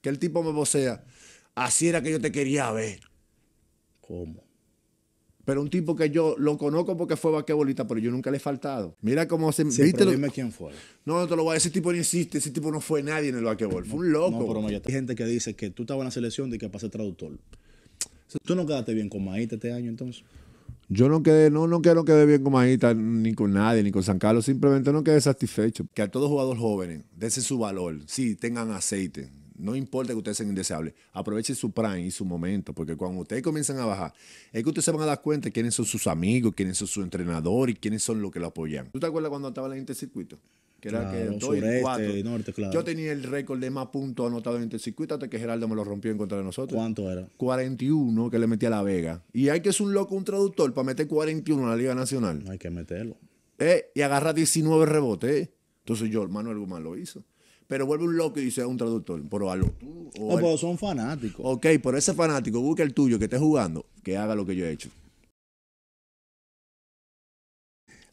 que el tipo me vocea, así era que yo te quería ver. ¿Cómo? Pero un tipo que yo lo conozco porque fue vaquebolista, pero yo nunca le he faltado. Mira cómo se... Sí, ¿viste pero lo- dime quién fue. No, no te lo voy a decir, ese tipo no existe, ese tipo no fue nadie en el vaquebol, fue un loco. No, pero no, hay gente que dice que tú estabas en la selección de que pasé traductor. Tú no quedaste bien con Maíta este año entonces. Yo no quedé, no, no quiero quedé bien con Majita, ni con nadie, ni con San Carlos, simplemente no quedé satisfecho. Que a todos jugadores jóvenes, dense su valor, sí, tengan aceite, no importa que ustedes sean indeseables, aprovechen su prime y su momento, porque cuando ustedes comienzan a bajar, es que ustedes se van a dar cuenta de quiénes son sus amigos, quiénes son sus entrenadores y quiénes son los que lo apoyan. ¿Tú te acuerdas cuando estaba en el intercircuito? Que era que dos y sureste, cuatro. norte, claro. Yo tenía el récord de más puntos anotados en el intercircuito hasta que Geraldo me lo rompió en contra de nosotros. ¿Cuánto era? 41 que le metí a La Vega. Y hay que ser un loco, un traductor para meter 41 en la Liga Nacional. Hay que meterlo. Eh, y agarra 19 rebotes. eh. Entonces yo, Manuel Guzmán lo hizo. Pero vuelve un loco y dice a un traductor. Pero tú. o pero son fanáticos. Ok, por ese fanático, busca el tuyo que esté jugando, que haga lo que yo he hecho.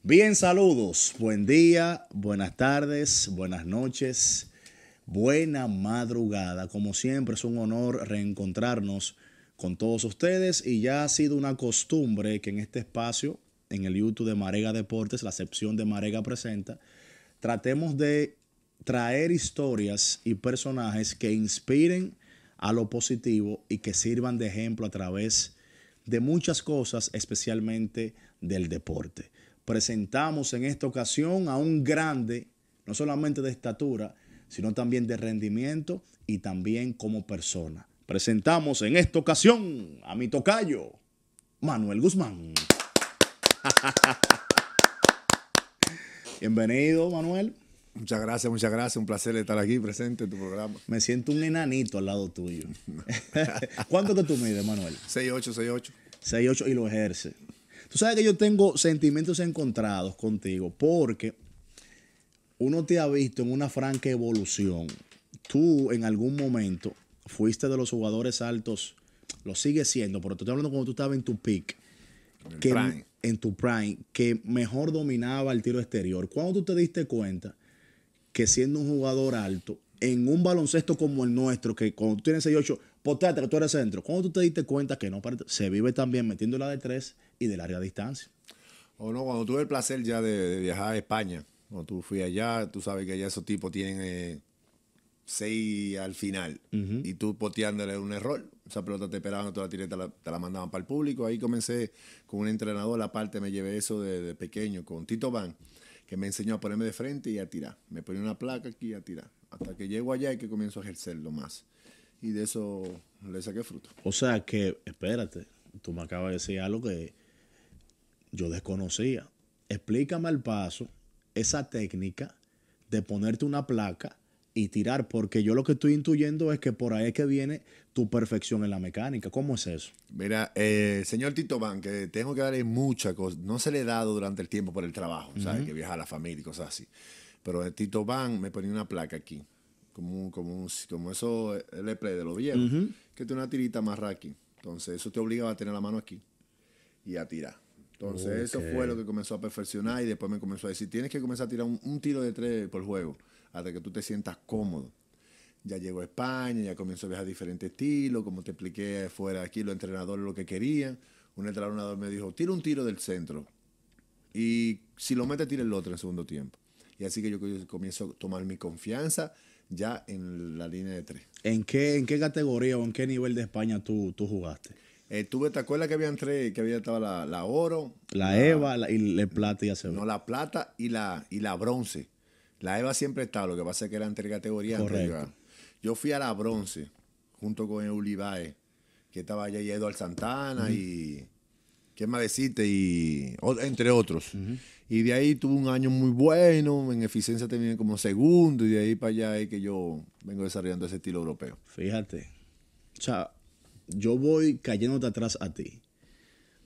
Bien, saludos. Buen día, buenas tardes, buenas noches, buena madrugada. Como siempre, es un honor reencontrarnos con todos ustedes y ya ha sido una costumbre que en este espacio, en el YouTube de Marega Deportes, la sección de Marega Presenta, tratemos de traer historias y personajes que inspiren a lo positivo y que sirvan de ejemplo a través de muchas cosas, especialmente del deporte. Presentamos en esta ocasión a un grande, no solamente de estatura, sino también de rendimiento y también como persona. Presentamos en esta ocasión a mi tocayo, Manuel Guzmán. Bienvenido, Manuel. Muchas gracias, muchas gracias. Un placer estar aquí presente en tu programa. Me siento un enanito al lado tuyo. ¿Cuánto que tú mides, Manuel? 68, 68. 6'8 y lo ejerce. Tú sabes que yo tengo sentimientos encontrados contigo porque uno te ha visto en una franca evolución. Tú en algún momento fuiste de los jugadores altos, lo sigues siendo, pero te estoy hablando cuando tú estabas en tu peak, En que, prime. en tu prime, que mejor dominaba el tiro exterior. ¿Cuándo tú te diste cuenta que siendo un jugador alto, en un baloncesto como el nuestro, que cuando tú tienes 6'8, poteate que tú eres centro, ¿cuándo tú te diste cuenta que no, se vive también metiendo la de tres y de larga distancia? O no, cuando tuve el placer ya de, de viajar a España, cuando tú fui allá, tú sabes que allá esos tipos tienen eh, seis al final y tú poteándole un error. Esa pelota te esperaban, tú la tiré, te la, te la mandaban para el público. Ahí comencé con un entrenador, aparte me llevé eso de, de pequeño, con Tito Van, que me enseñó a ponerme de frente y a tirar. Me ponía una placa aquí y a tirar. Hasta que llego allá y que comienzo a ejercerlo más. Y de eso le saqué fruto. O sea que, espérate, tú me acabas de decir algo que yo desconocía. Explícame al paso esa técnica de ponerte una placa y tirar, porque yo lo que estoy intuyendo es que por ahí es que viene tu perfección en la mecánica. ¿Cómo es eso? Mira, eh, señor Tito Van, que tengo que darle muchas cosas. No se le he dado durante el tiempo por el trabajo, ¿sabes? Que viaja a la familia y cosas así. Pero el Tito Van me ponía una placa aquí, como, como, como eso, el play de los viejos, que tiene una tirita más aquí. Entonces, eso te obligaba a tener la mano aquí y a tirar. Entonces, eso fue lo que comenzó a perfeccionar y después me comenzó a decir, tienes que comenzar a tirar un, un tiro de tres por juego hasta que tú te sientas cómodo. Ya llegó a España, ya comenzó a viajar diferentes estilos, como te expliqué fuera aquí, los entrenadores lo que querían. Un entrenador me dijo, tira un tiro del centro y si lo mete, tira el otro en segundo tiempo. Y así que yo comienzo a tomar mi confianza ya en la línea de tres. ¿En qué, en qué categoría o en qué nivel de España tú, tú jugaste? Eh, tuve, ¿te acuerdas que habían tres? Que había estaba la, la oro, La EVA la- y la plata y ACB. no la plata y la, y la bronce. La EVA siempre estaba, lo que pasa es que eran tres categorías. Yo fui a la bronce junto con Ulibae, que estaba allá y Eduardo Santana y. ¿Qué más decirte? Y, o- entre otros. Y de ahí tuve un año muy bueno, en eficiencia terminé como segundo, y de ahí para allá es que yo vengo desarrollando ese estilo europeo. Fíjate. O sea, yo voy cayéndote atrás a ti.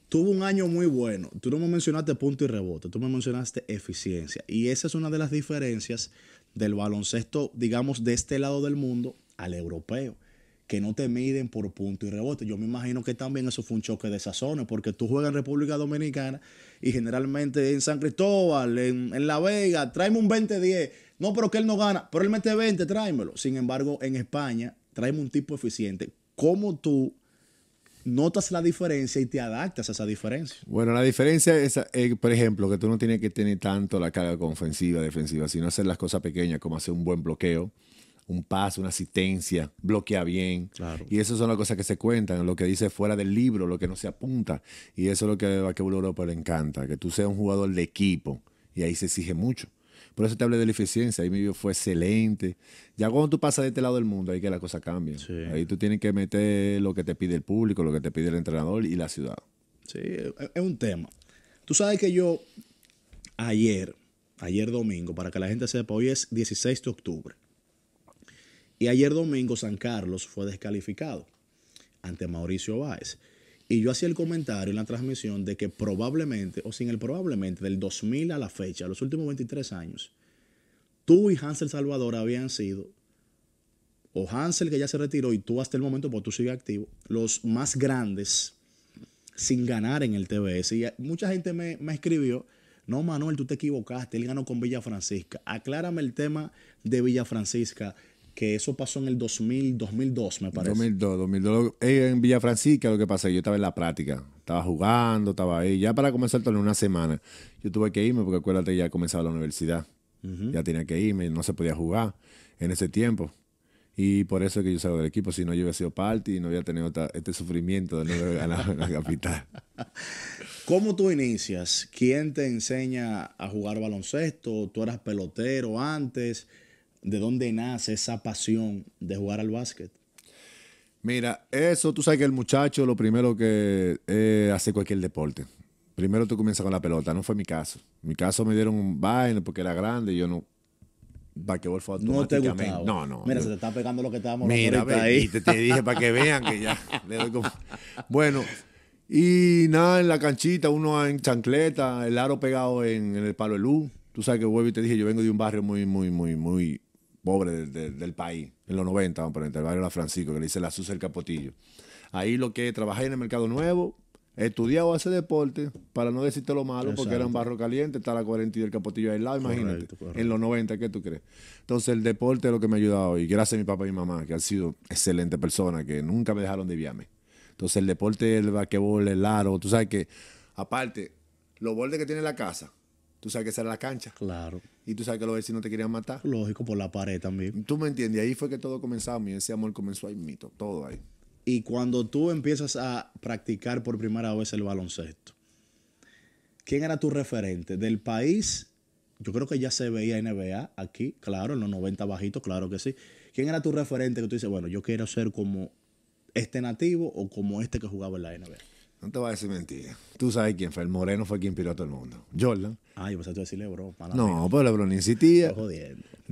Tuvo un año muy bueno. Tú no me mencionaste punto y rebote, tú me mencionaste eficiencia. Y esa es una de las diferencias del baloncesto, digamos, de este lado del mundo al europeo, que no te miden por punto y rebote. Yo me imagino que también eso fue un choque de sazones, porque tú juegas en República Dominicana y generalmente en San Cristóbal, en, en La Vega, tráeme un 20-10. No, pero que él no gana, pero él mete 20, tráemelo. Sin embargo, en España, tráeme un tipo eficiente. ¿Cómo tú notas la diferencia y te adaptas a esa diferencia? Bueno, la diferencia es, eh, por ejemplo, que tú no tienes que tener tanto la carga con ofensiva, defensiva, sino hacer las cosas pequeñas, como hacer un buen bloqueo, un paso, una asistencia, bloquea bien. Claro. Y esas son las cosas que se cuentan, lo que dice fuera del libro, lo que no se apunta. Y eso es lo que a Basquetbol Europa le encanta, que tú seas un jugador de equipo. Y ahí se exige mucho. Por eso te hablé de la eficiencia. Ahí mi video fue excelente. Ya cuando tú pasas de este lado del mundo, ahí que la cosa cambia. Sí. Ahí tú tienes que meter lo que te pide el público, lo que te pide el entrenador y la ciudad. Sí, es es un tema. Tú sabes que yo ayer, ayer domingo, para que la gente sepa, hoy es 16 de octubre. Y ayer domingo San Carlos fue descalificado ante Mauricio Báez. Y yo hacía el comentario en la transmisión de que probablemente, o sin el probablemente, del 2000 a la fecha, los últimos 23 años, tú y Hansel Salvador habían sido, o Hansel que ya se retiró y tú hasta el momento, porque tú sigues activo, los más grandes sin ganar en el TBS. Y mucha gente me, me escribió, no Manuel, tú te equivocaste, él ganó con Villa Francisca. Aclárame el tema de Villa Francisca, que eso pasó en el 2000, 2002, me parece. 2002, 2002. Eh, En Villa Francisca lo que pasa yo estaba en la práctica. Estaba jugando, estaba ahí. Ya para comenzar torneo una semana, yo tuve que irme porque acuérdate que ya comenzaba la universidad. Ya tenía que irme, no se podía jugar en ese tiempo. Y por eso es que yo salgo del equipo. Si no, yo hubiera sido parte y no hubiera tenido este sufrimiento de no haber ganado en la capital. ¿Cómo tú inicias? ¿Quién te enseña a jugar baloncesto? ¿Tú eras pelotero antes? ¿De dónde nace esa pasión de jugar al básquet? Mira, eso, tú sabes que el muchacho lo primero que eh, hace cualquier deporte. Primero tú comienzas con la pelota, no fue mi caso. Mi caso me dieron un vaina porque era grande y yo no. Basquetbol fue No te automáticamente. gustaba. No, no. Mira, yo- se te está pegando lo que estábamos Mira, ve, ahí. y te, te dije para que vean que ya le doy como- Bueno, y nada, en la canchita, uno en chancleta, el aro pegado en, en el palo de luz. Tú sabes que vuelvo y te dije, yo vengo de un barrio muy, muy, muy, muy pobre del, país, en los 90, vamos a poner, el barrio La Francisco, que le dice la Susa el Capotillo. Ahí lo que trabajé en el Mercado Nuevo, estudiaba hacer deporte, para no decirte lo malo, porque era un barrio caliente, está la 40 y el Capotillo ahí al lado, imagínate. Correcto. En los 90, ¿qué tú crees? Entonces, el deporte es lo que me ha ayudado. Y gracias a mi papá y mi mamá, que han sido excelentes personas, que nunca me dejaron desviarme. Entonces, el deporte, el basquetbol, el aro, tú sabes que, aparte, los bordes que tiene la casa, tú sabes que esa era la cancha. Claro. Y tú sabes que los vecinos te querían matar. Lógico, por la pared también. Tú me entiendes, ahí fue que todo comenzaba. Y ese amor comenzó ahí mito, todo ahí. Y cuando tú empiezas a practicar por primera vez el baloncesto, ¿quién era tu referente? Del país, yo creo que ya se veía NBA aquí, claro, en los 90 bajitos, claro que sí. ¿Quién era tu referente que tú dices, bueno, yo quiero ser como este nativo o como este que jugaba en la NBA? No te voy a decir mentira. Tú sabes quién fue. El Moreno fue quien piró a todo el mundo. Jordan. Ah, yo pensé tú decirle, mala No, mía, pero LeBron ni insistía.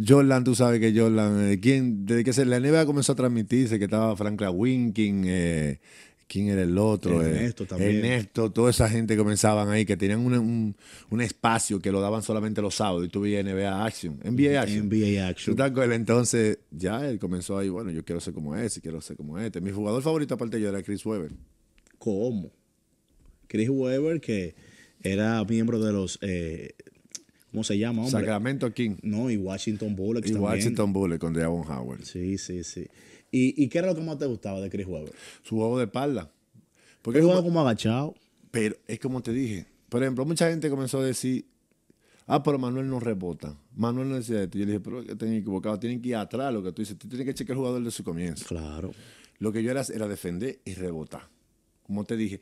Jordan, tú sabes que Jordan, eh, ¿quién, desde que se, la NBA comenzó a transmitirse, que estaba Franklin Winking, eh, ¿quién era el otro? Eh, Ernesto también. Ernesto, toda esa gente comenzaban ahí, que tenían un, un- un espacio que lo daban solamente los sábados y tú veías NBA Action, NBA Action. NBA Tú Action. estás con él, entonces ya él comenzó ahí, bueno, yo quiero ser como ese, quiero ser como este. Mi jugador favorito aparte de yo era Chris Webber. ¿Cómo? Chris Webber, que era miembro de los, eh, ¿cómo se llama, hombre? Sacramento King No, y Washington Bullets y también. Washington Bullets con Devon Howard. Sí, sí, sí. ¿Y, ¿Y qué era lo que más te gustaba de Chris Webber? Su juego de espalda. Porque Él jugaba como agachado. Pero es como te dije. Por ejemplo, mucha gente comenzó a decir, ah, pero Manuel no rebota. Manuel no decía esto. Yo le dije, pero es que están equivocados. Tienen que ir atrás, lo que tú dices. Tú tienes que checar el jugador de su comienzo. Claro. Lo que yo era era defender y rebotar. Como te dije,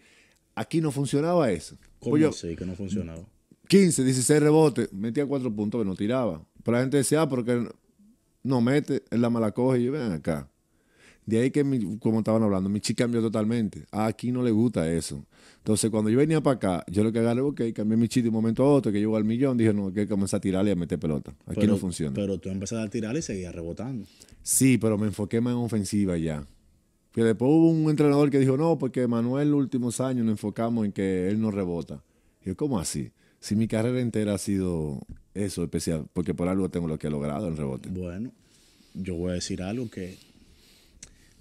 aquí no funcionaba eso. ¿Cómo Pues yo, así que no funcionaba? 15, 16 rebotes, metía cuatro puntos, pero no tiraba. Pero la gente decía, ah, porque no mete, él la mala coge y yo, ven acá. De ahí que, mi- como estaban hablando, mi chica cambió totalmente. Ah, aquí no le gusta eso. Entonces, cuando yo venía para acá, yo lo que agarré, ok, cambié mi chiste de un momento a otro, que llegó al millón, dije, no, hay que comenzar a tirarle y a meter pelota. Aquí Pero- no funciona. Pero tú empezaste a tirar y seguías rebotando. Sí, pero me enfoqué más en ofensiva ya. Pero después hubo un entrenador que dijo, no, porque Manuel los últimos años nos enfocamos en que él no rebota. Y yo, ¿cómo así? Si mi carrera entera ha sido eso especial, porque por algo tengo lo que he logrado en rebote. Bueno, yo voy a decir algo que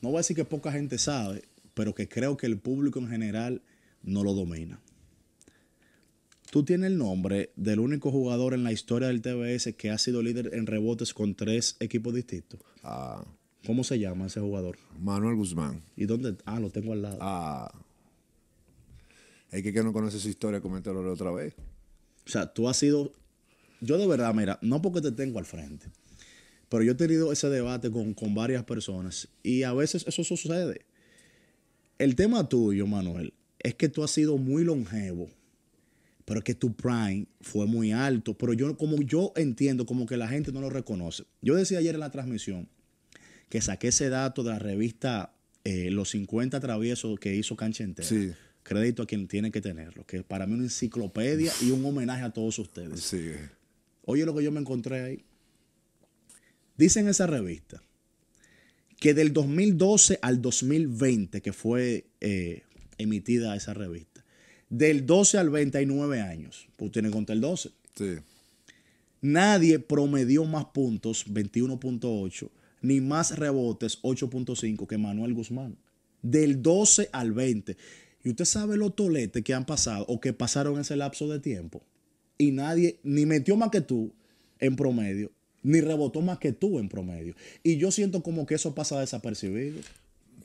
no voy a decir que poca gente sabe, pero que creo que el público en general no lo domina. Tú tienes el nombre del único jugador en la historia del TBS que ha sido líder en rebotes con tres equipos distintos. Ah, ¿Cómo se llama ese jugador? Manuel Guzmán. ¿Y dónde? Ah, lo tengo al lado. Ah. Es que que no conoce su historia, coméntalo otra vez. O sea, tú has sido. Yo de verdad, mira, no porque te tengo al frente, pero yo he tenido ese debate con, con varias personas y a veces eso sucede. El tema tuyo, Manuel, es que tú has sido muy longevo, pero es que tu prime fue muy alto. Pero yo, como yo entiendo, como que la gente no lo reconoce. Yo decía ayer en la transmisión que saqué ese dato de la revista eh, Los 50 Traviesos que hizo Cancha Entera. Sí. Crédito a quien tiene que tenerlo, que para mí es una enciclopedia y un homenaje a todos ustedes. Sí. Oye lo que yo me encontré ahí. Dice en esa revista que del 2012 al 2020, que fue eh, emitida esa revista, del 12 al 20 hay 9 años. Pues tiene que contar el 12. Sí. Nadie promedió más puntos, 21.8, ni más rebotes, 8.5, que Manuel Guzmán. Del 12 al 20. Y usted sabe los toletes que han pasado o que pasaron ese lapso de tiempo. Y nadie ni metió más que tú en promedio, ni rebotó más que tú en promedio. Y yo siento como que eso pasa desapercibido.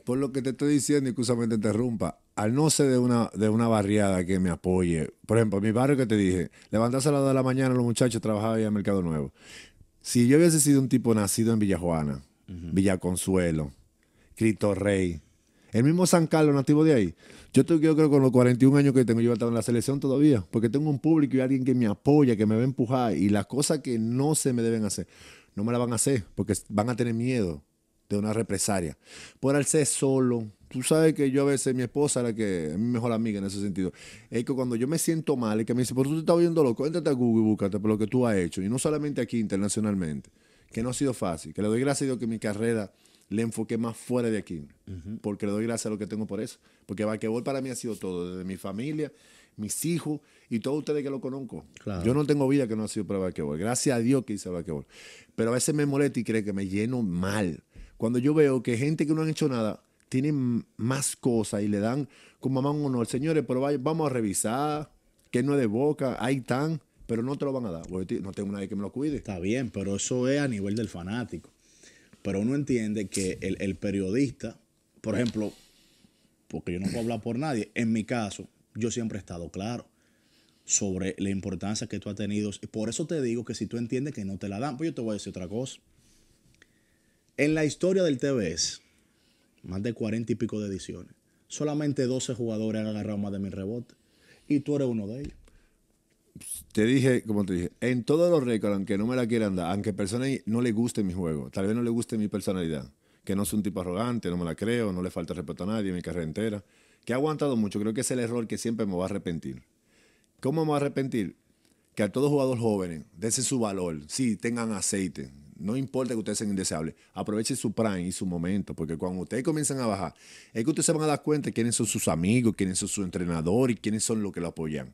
Por lo que te estoy diciendo, y te interrumpa, al no ser de una, de una barriada que me apoye, por ejemplo, mi barrio que te dije, levantarse a las 2 de la mañana los muchachos trabajaban ahí en Mercado Nuevo. Si yo hubiese sido un tipo nacido en Villajuana, Villa Consuelo, Cristo Rey, el mismo San Carlos, nativo de ahí, yo, te- yo creo que con los 41 años que tengo, yo voy a estar en la selección todavía, porque tengo un público y alguien que me apoya, que me va a empujar, y las cosas que no se me deben hacer, no me las van a hacer, porque van a tener miedo de una represalia. Por al ser solo, tú sabes que yo a veces, mi esposa, la que es mi mejor amiga en ese sentido, es que cuando yo me siento mal, es que me dice, pero tú te estás viendo loco, entrate a Google y búscate por lo que tú has hecho, y no solamente aquí, internacionalmente, que no ha sido fácil, que le doy gracias a Dios que mi carrera le enfoqué más fuera de aquí, porque le doy gracias a lo que tengo por eso, porque basquetbol para mí ha sido todo, desde mi familia, mis hijos y todos ustedes que lo conozco. Claro. Yo no tengo vida que no ha sido para basquetbol, gracias a Dios que hice basquetbol, pero a veces me molesta y cree que me lleno mal. Cuando yo veo que gente que no han hecho nada tienen más cosas y le dan como mamá un honor, señores, pero vaya- vamos a revisar, que no es de boca, ahí están, pero no te lo van a dar, no tengo nadie que me lo cuide. Está bien, pero eso es a nivel del fanático. Pero uno entiende que el, el periodista, por ejemplo, porque yo no puedo hablar por nadie, en mi caso, yo siempre he estado claro sobre la importancia que tú has tenido. Por eso te digo que si tú entiendes que no te la dan, pues yo te voy a decir otra cosa. En la historia del TBS, más de 40 y pico de ediciones, solamente 12 jugadores han agarrado más de mil rebotes. Y tú eres uno de ellos. Te dije, como te dije, en todos los récords, aunque no me la quieran dar, aunque a personas no le guste mi juego, tal vez no le guste mi personalidad, que no soy un tipo arrogante, no me la creo, no le falta respeto a nadie en mi carrera entera, que he aguantado mucho, creo que es el error que siempre me va a arrepentir. ¿Cómo me va a arrepentir? Que a todos jugadores jóvenes, dense su valor, sí, tengan aceite, no importa que ustedes sean indeseables, aprovechen su prime y su momento, porque cuando ustedes comienzan a bajar, es que ustedes se van a dar cuenta de quiénes son sus amigos, quiénes son sus entrenadores y quiénes son los que lo apoyan.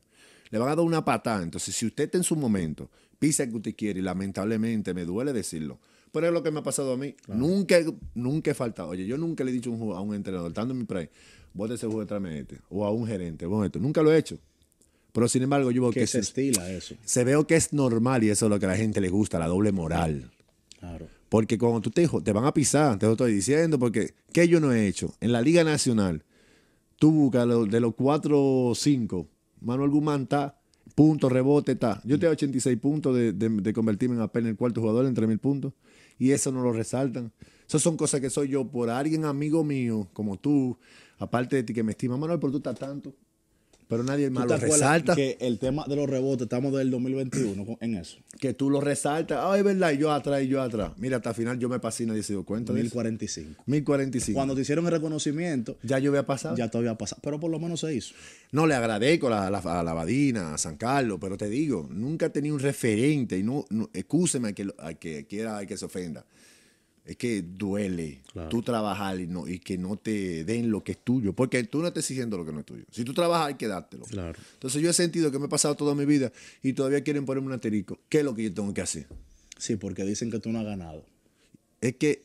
Le van a dar una patada. Entonces, si usted está en su momento, pisa que usted quiere, y lamentablemente me duele decirlo, pero es lo que me ha pasado a mí. Nunca, nunca he faltado. Oye, yo nunca le he dicho a un, a un entrenador, estando en mi prime, bote ese juego, tráeme este. O a un gerente, bueno, esto. Nunca lo he hecho. Pero sin embargo, yo veo Que que se se, estila eso. se veo que es normal y eso es lo que a la gente le gusta, la doble moral. Porque cuando tú te, te van a pisar, te lo estoy diciendo, porque ¿qué yo no he hecho? En la Liga Nacional, tú buscas de los 4 o 5, Manuel Guzmán está, punto, rebote está. Yo tengo 86 puntos de, de- de convertirme en apenas el cuarto jugador en 3.000 puntos. Y eso no lo resaltan. Esas son cosas que soy yo por alguien amigo mío, como tú, aparte de ti que me estima, Manuel, pero tú estás tanto. Pero nadie ¿Tú más lo resalta. que el tema de los rebotes, estamos del 2021 con- en eso? Que tú lo resaltas. Ah, es verdad, y yo atrás y yo atrás. Mira, hasta el final yo me pasé y nadie se dio cuenta de eso. 1045. 1045. Cuando te hicieron el reconocimiento, ya yo había pasado. ya todavía pasado. Pero por lo menos se hizo. No le agradezco a la, a la Badina, a San Carlos, pero te digo, nunca he tenido un referente y no, no excúseme a que, a que quiera a que se ofenda. Es que duele Claro. tú trabajar y, no, y que no te den lo que es tuyo, porque tú no estás exigiendo lo que no es tuyo. Si tú trabajas hay que dártelo. Claro. Entonces yo he sentido que me he pasado toda mi vida y todavía quieren ponerme un asterisco. ¿Qué es lo que yo tengo que hacer? Sí, porque dicen que tú no has ganado. Es que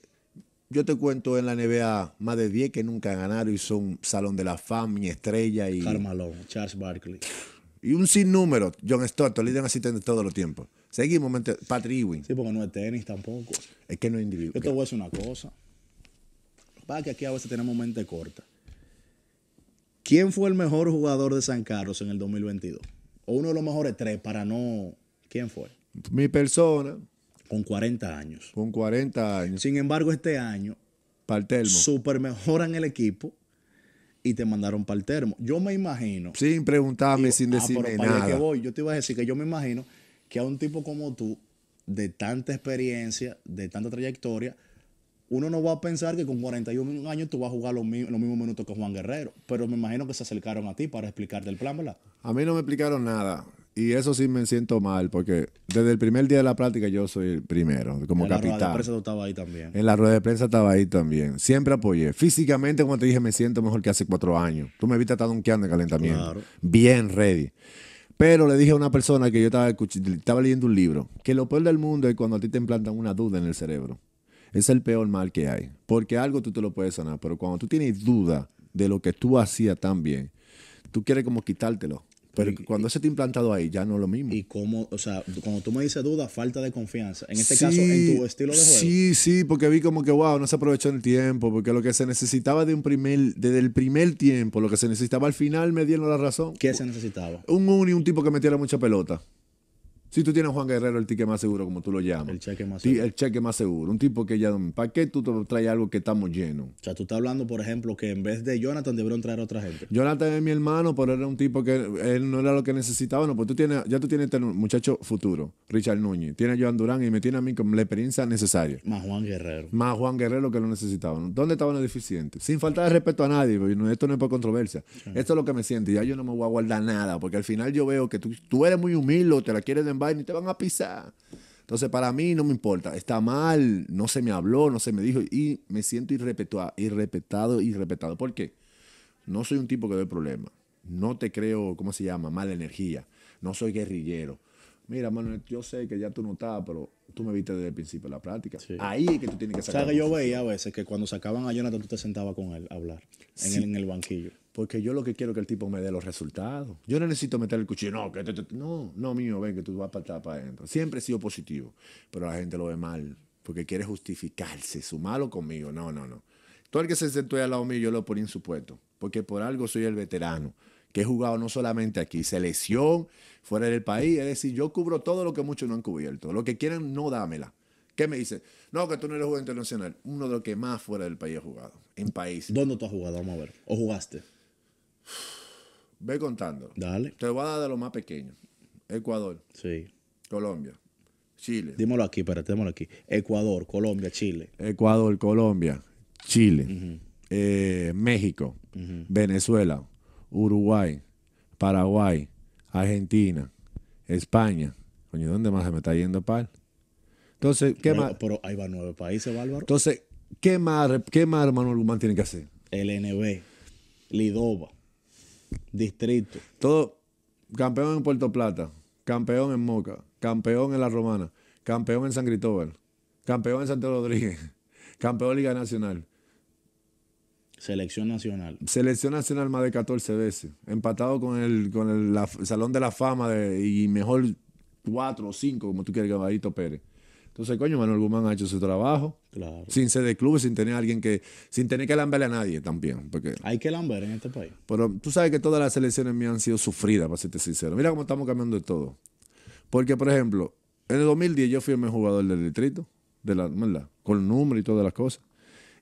yo te cuento en la NBA más de 10 que nunca ganaron y son Salón de la Fama, y Estrella y... Karl Malone, Charles Barkley. Y un sinnúmero, John Stockton, líder asistente todos los tiempos. Seguimos, Patrick Ewing. Sí, porque no es tenis tampoco. Es que no es Yo te individual. voy a decir una cosa. Va que aquí a veces tenemos mente corta. ¿Quién fue el mejor jugador de San Carlos en el 2022? O uno de los mejores tres, para no. ¿Quién fue? Mi persona, Con 40 años. con 40 años, Sin embargo, este año, para el termo. super mejoran el equipo y te mandaron para el termo. Yo me imagino. Sin preguntarme, Digo, sin ah, decirme pero para nada. que voy, yo te iba a decir que yo me imagino que a un tipo como tú, de tanta experiencia, de tanta trayectoria, uno no va a pensar que con 41 años tú vas a jugar los, mi- los mismos minutos que Juan Guerrero. Pero me imagino que se acercaron a ti para explicarte el plan, ¿verdad? A mí no me explicaron nada. Y eso sí me siento mal, porque desde el primer día de la práctica yo soy el primero, como en la rueda de capitán. prensa tú estabas ahí también. En la rueda de prensa estaba ahí también. Siempre apoyé. Físicamente, como te dije, me siento mejor que hace cuatro años. Tú me viste estar donkeando en calentamiento. Claro. Bien ready. Pero le dije a una persona que yo estaba, estaba leyendo un libro, que lo peor del mundo es cuando a ti te implantan una duda en el cerebro. Es el peor mal que hay. Porque algo tú te lo puedes sanar, pero cuando tú tienes duda de lo que tú hacías tan bien, tú quieres como quitártelo. Pero cuando eso te ha implantado ahí, ya no es lo mismo. Y cómo, o sea, cuando tú me dices duda, falta de confianza. En este Sí, caso, en tu estilo de juego. Sí, sí, porque vi como que, wow, no se aprovechó el tiempo, porque lo que se necesitaba de un primer, desde el primer tiempo, lo que se necesitaba al final me dieron la razón. ¿Qué se necesitaba? Un uni, un tipo que metiera mucha pelota. Si tú tienes a Juan Guerrero, el ticket más seguro, como tú lo llamas. El cheque más seguro. El cheque más seguro. Un tipo que ya, ¿para qué tú te traes algo que estamos llenos? O sea, tú estás hablando, por ejemplo, que en vez de Jonathan debieron traer a otra gente. Jonathan es mi hermano, pero era un tipo que él no era lo que necesitaba. No, pues tú tienes, ya tú tienes este muchacho futuro, Richard Núñez. Tienes a Joan Durán y me tiene a mí con la experiencia necesaria. Más Juan Guerrero. Más Juan Guerrero que lo necesitaban. ¿Dónde estaban los deficientes? Sin faltar de respeto a nadie, esto no es por controversia. Esto es lo que me siento. Ya yo no me voy a guardar nada, porque al final yo veo que tú, tú eres muy humilde, te la quieres de vaina y te van a pisar. Entonces, para mí no me importa. Está mal, no se me habló, no se me dijo, y me siento irrespetado, irrespetado, irrespetado. ¿Por qué? No soy un tipo que doy problemas. No te creo, ¿cómo se llama? Mala energía. No soy guerrillero. Mira, Manuel, yo sé que ya tú no estás, pero tú me viste desde el principio de la práctica. Sí. Ahí es que tú tienes que O sacar. sea, que yo veía a veces que cuando sacaban a Jonathan, tú te sentabas con él a hablar en, el, en el banquillo. Porque yo lo que quiero es que el tipo me dé los resultados. Yo no necesito meter el cuchillo. No, que te- no, no, mío, ven que tú vas para atrás, para adentro. Siempre he sido positivo, pero la gente lo ve mal porque quiere justificarse su malo conmigo. No, no, no. Todo el que se sentó al lado mío, yo lo ponía en su puesto. Porque por algo soy el veterano, que he jugado no solamente aquí, selección, fuera del país. Es decir, yo cubro todo lo que muchos no han cubierto. Lo que quieran, no dámela. ¿Qué me dice? No, que tú no eres jugador internacional. Uno de los que más fuera del país he jugado. En país. ¿Dónde tú has jugado? Vamos a ver. ¿O jugaste? Ve contando. Dale. Te voy a dar de lo más pequeño. Ecuador, Sí. Colombia, Chile. Dímelo aquí, espérate, dímelo aquí. Ecuador, Colombia, Chile. Ecuador, Colombia, Chile, eh, México, Venezuela, Uruguay, Paraguay, Argentina, España. Coño, ¿dónde más se me está yendo pal? Entonces, ¿qué Nueve- más? Pero ahí va nueve países, Bárbaro. Entonces, ¿qué más, qué más Manuel Guzmán tiene que hacer? LNB, Lidova, Distrito. Todo campeón en Puerto Plata, campeón en Moca, campeón en La Romana, campeón en San Cristóbal, campeón en Santo Rodríguez, campeón Liga Nacional, Selección Nacional. selección nacional más de 14 veces, empatado con el, con el la- Salón de la Fama de, y mejor 4 o 5, como tú quieras, Caballito Pérez. Entonces, coño, Manuel Guzmán ha hecho su trabajo. Claro. Sin ser de club, sin tener a alguien que, sin tener que lamberle a nadie también. Porque Hay que lamber en este país. Pero tú sabes que todas las selecciones mías han sido sufridas, para serte sincero. Mira cómo estamos cambiando de todo. Porque, por ejemplo, en el 2010 yo fui el mejor jugador del distrito, de la, ¿verdad? con el número y todas las cosas.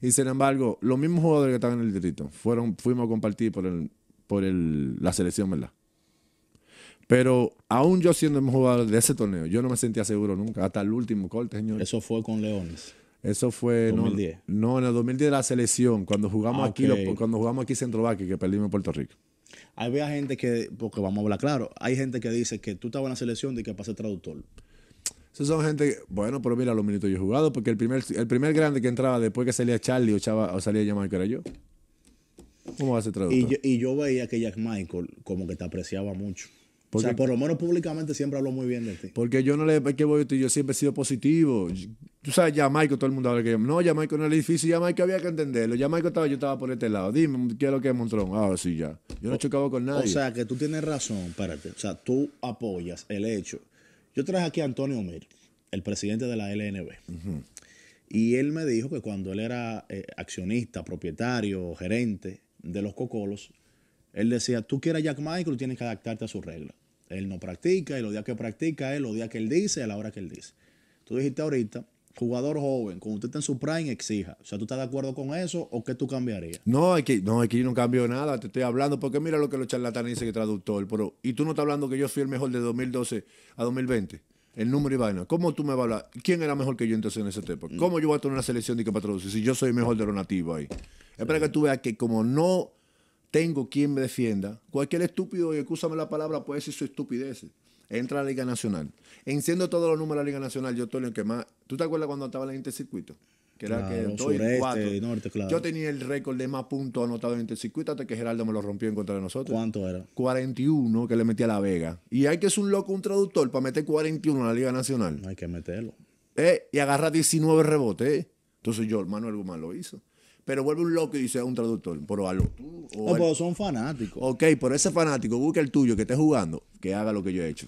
Y sin embargo, los mismos jugadores que estaban en el distrito fueron, fuimos a compartir por, el, por el, la selección, ¿verdad? Pero aún yo siendo el mejor jugador de ese torneo, yo no me sentía seguro nunca, hasta el último corte, señor. Eso fue con Leones. Eso fue no, 2010. No, en el 2010 la selección, cuando jugamos Ah, aquí, lo- cuando jugamos aquí Centrovaque, que perdimos en Puerto Rico. Había gente que, porque vamos a hablar claro, hay gente que dice que tú estabas en la selección de que ser traductor. Esos son gente, bueno, pero mira los minutos yo he jugado, porque el primer, el primer grande que entraba después que salía Charlie o, Chava, o salía Jamaica era yo. ¿Cómo va a ser traductor? Y yo, y yo veía que Jack Michael como que te apreciaba mucho. O sea, por lo menos públicamente siempre habló muy bien de ti. Porque yo no le, que voy, yo siempre he sido positivo. Tú sabes, Jamaica, todo el mundo habla que no, Jamaica no era difícil, Jamaica había que entenderlo. Jamaica estaba, yo estaba por este lado. Dime, ¿qué es lo que es Montrón? Ah, sí, ya. Yo no chocaba con nadie. O sea, que tú tienes razón, espérate. O sea, tú apoyas el hecho. Yo traje aquí a Antonio Mir, el presidente de la LNB. Y él me dijo que cuando él era eh, accionista, propietario, gerente de los Cocolos, él decía, tú quieres Jack Michael, tienes que adaptarte a su regla. Él no practica y los días que practica él, los días que él dice, a la hora que él dice. Tú dijiste ahorita, jugador joven, cuando usted está en su prime, exija. O sea, ¿tú estás de acuerdo con eso o qué tú cambiarías? No, es que, no, es que yo no cambio nada, te estoy hablando, porque mira lo que los charlatanes dicen que traductor, pero, y tú no estás hablando que yo fui el mejor de 2012 a 2020, el número y vaina. ¿Cómo tú me vas a hablar? ¿Quién era mejor que yo entonces en ese tiempo? ¿Cómo yo voy a tener una selección de que para traducir si yo soy el mejor de los nativos ahí? Es para que tú veas que como no tengo quien me defienda, cualquier estúpido, y escúchame la palabra, puede decir su estupidez. Entra a la Liga Nacional. Enciendo todos los números de la Liga Nacional, yo estoy el que más. ¿Tú te acuerdas cuando estaba en el intercircuito? Que era Claro, que doy sureste, cuatro. norte, claro. Yo tenía el récord de más puntos anotados en el intercircuito hasta que Geraldo me lo rompió en contra de nosotros. ¿Cuánto era? 41 que le metí a La Vega. Y hay que ser un loco, un traductor, para meter 41 en la Liga Nacional. Hay que meterlo. Eh, y agarra 19 rebotes. eh. Entonces yo, Manuel Guzmán lo hizo. Pero vuelve un loco y dice, un traductor. Pero hazlo tú. o No, al- pero son fanáticos. Ok, pero ese fanático, busca el tuyo que esté jugando, que haga lo que yo he hecho.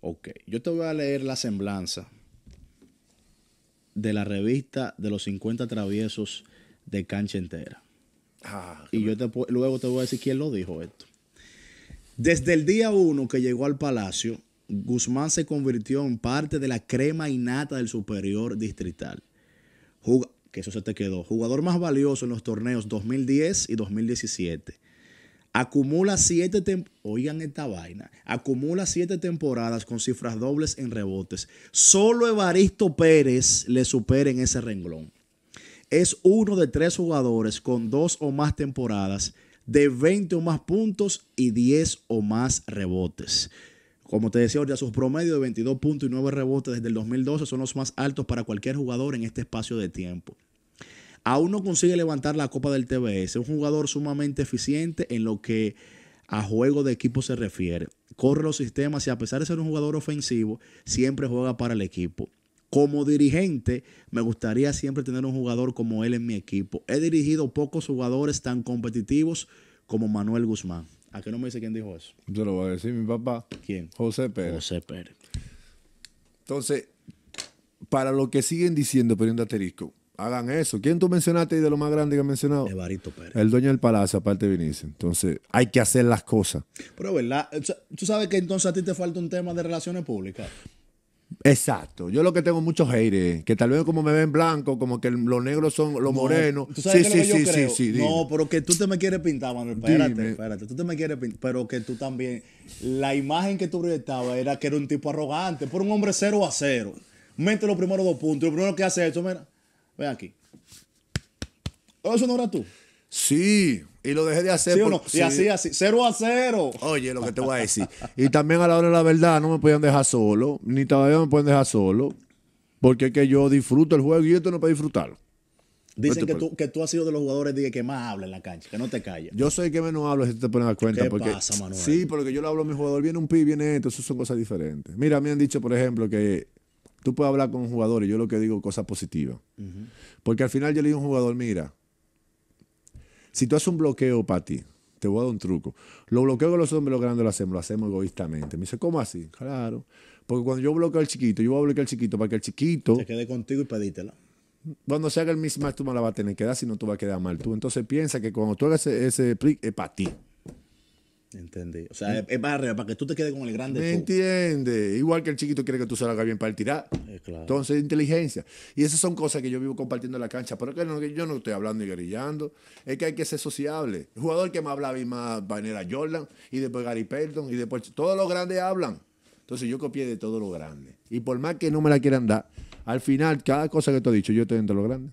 Ok, yo te voy a leer la semblanza de la revista de los 50 traviesos de cancha entera. Ah, Y yo te, luego te voy a decir quién lo dijo esto. Desde el día uno que llegó al palacio, Guzmán se convirtió en parte de la crema innata del superior distrital. Jug- que eso se te quedó. Jugador más valioso en los torneos 2010 y 2017. Acumula siete oigan esta vaina. Acumula siete temporadas con cifras dobles en rebotes. Solo Evaristo Pérez le supera en ese renglón es uno de tres jugadores con dos o más temporadas de 20 o más puntos y 10 o más rebotes. Como te decía ahorita, sus promedios de 22 puntos y 9 rebotes desde el 2012 son los más altos para cualquier jugador en este espacio de tiempo. Aún no consigue levantar la copa del TBS. Un jugador sumamente eficiente en lo que a juego de equipo se refiere. Corre los sistemas y a pesar de ser un jugador ofensivo, siempre juega para el equipo. Como dirigente, me gustaría siempre tener un jugador como él en mi equipo. He dirigido pocos jugadores tan competitivos como Manuel Guzmán. ¿A qué no me dice quién dijo eso? yo lo voy a decir mi papá, ¿Quién? José Pérez. José Pérez. Entonces, para lo que siguen diciendo, poniendo asterisco, hagan eso. ¿Quién tú mencionaste ahí de lo más grande que has mencionado? Evarito Pérez. El dueño del palacio, aparte de Vinicius. Entonces, hay que hacer las cosas. Pero, ¿verdad? Tú sabes que entonces a ti te falta un tema de relaciones públicas. Exacto. Yo lo que tengo muchos haters, que tal vez como me ven blanco, como que los negros son los morenos. ¿Tú sabes sí, sí, lo que sí, yo creo? sí, sí, dime. No, pero que tú te me quieres pintar, Manuel. Espérate, Dime. espérate. Tú te me quieres pintar. Pero que tú también. La imagen que tú proyectabas era que era un tipo arrogante. Por un hombre cero a cero. Mete los primeros dos puntos. Lo primero que hace es esto, mira. Ven aquí. ¿O Eso no era tú. Sí, y lo dejé de hacer. ¿Sí o por- no? sí. Y así, así. Cero a cero. Oye, lo que te voy a decir. Y también a la hora de la verdad no me podían dejar solo, ni todavía me pueden dejar solo, porque es que yo disfruto el juego y esto no para disfrutarlo. Dicen que tú, que tú has sido de los jugadores dije, que más habla en la cancha, que no te callas. Yo soy el que menos hablo si te pones a cuenta. ¿Qué porque, pasa, Manuel? Sí, porque yo le hablo a mi jugador, viene un pi, viene esto, eso son cosas diferentes. Mira, me han dicho, por ejemplo, que tú puedes hablar con un jugador y yo lo que digo cosas positivas. Porque al final yo le digo a un jugador, mira, si tú haces un bloqueo para ti, te voy a dar un truco. Los bloqueos que los hombres los grandes lo hacemos, lo hacemos egoístamente. Me dice, ¿cómo así? Claro. Porque cuando yo bloqueo al chiquito, yo voy a bloquear al chiquito para que el chiquito, Te quedé contigo y pedítela. cuando se haga el mismatch, tú me la vas a tener que dar, si no, tú vas a quedar mal tú. Entonces piensa que cuando tú hagas ese, ese es para ti. Entendí. O sea, es, es para arriba, para que tú te quedes con el grande. ¿Me entiendes? Igual que el chiquito quiere que tú se lo hagas bien para el tirar. Eh, claro. Entonces, inteligencia. Y esas son cosas que yo vivo compartiendo en la cancha. Pero que, no, yo no estoy hablando y guerrillando. Es que hay que ser sociable. El jugador que más hablaba y más era Jordan. Y después Gary Payton. Y después todos los grandes hablan. Entonces yo copié de todos los grandes. Y por más que no me la quieran dar, al final, cada cosa que tú has dicho, yo estoy entre los grandes.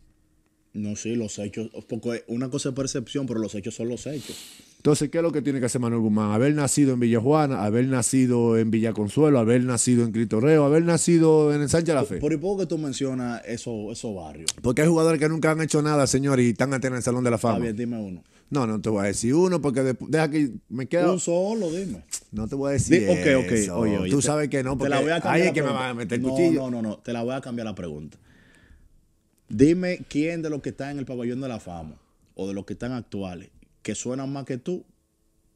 No, sí, los hechos. Porque una cosa es percepción, pero los hechos son los hechos. Entonces, ¿qué es lo que tiene que hacer Manuel Guzmán? Haber nacido en Villa Juana, haber nacido en Villa Consuelo, haber nacido en Critorreo, haber nacido en el Sánchez La Fe. Por y poco que tú mencionas eso- esos barrios. Porque hay jugadores que nunca han hecho nada, señor, y están en el Salón de la Fama. bien, dime uno. No, no te voy a decir uno, porque después- deja que me queda. Un solo, dime. No te voy a decir. Di- ok, ok. eso. Oye, oye. Tú te- sabes que no, porque la voy a cambiar ahí es que me van a meter el no, cuchillo. No, no, no. Te la voy a cambiar la pregunta. Dime quién de los que están en el pabellón de la fama o de los que están actuales que suenan más que tú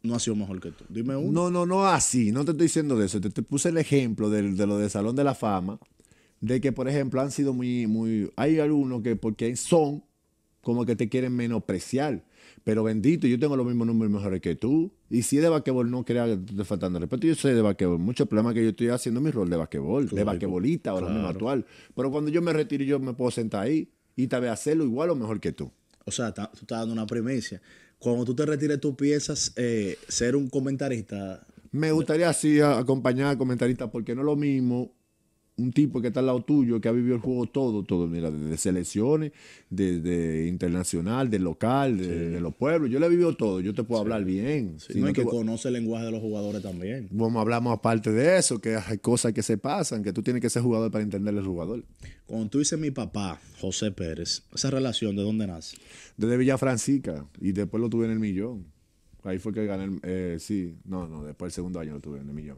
no ha sido mejor que tú. Dime uno. No, no, no así. No te estoy diciendo de eso. Te, te puse el ejemplo del- de, lo del Salón de la Fama. de que, por ejemplo, han sido muy, muy, hay algunos que porque son como que te quieren menospreciar. Pero bendito, yo tengo los mismos números mejores que tú. Y si es de basquetbol, no crea que te esté faltando respeto. Yo sé de basquetbol. Muchos problemas que yo estoy haciendo mi rol de basquetbol, de basquetbolista ahora mismo actual. Pero cuando yo me retiro, yo me puedo sentar ahí y tal vez hacerlo igual o mejor que tú. O sea, tú estás dando una primicia. Cuando tú te retires, tú piensas eh, ser un comentarista. Me gustaría así acompañar al comentarista porque no es lo mismo un tipo que está al lado tuyo, que ha vivido el juego todo, todo, mira, desde selecciones, desde internacional, de local, de, los pueblos. Yo le he vivido todo, yo te puedo hablar bien. Sí, no, que conoce el lenguaje de los jugadores también. Vamos, hablamos aparte de eso, que hay cosas que se pasan, que tú tienes que ser jugador para entender el jugador. Cuando tú dices mi papá, José Pérez, esa relación, ¿de dónde nace? Desde Villa Francisca, y después lo tuve en el millón. Ahí fue que gané, eh, sí, no, no, después el segundo año lo tuve en el millón.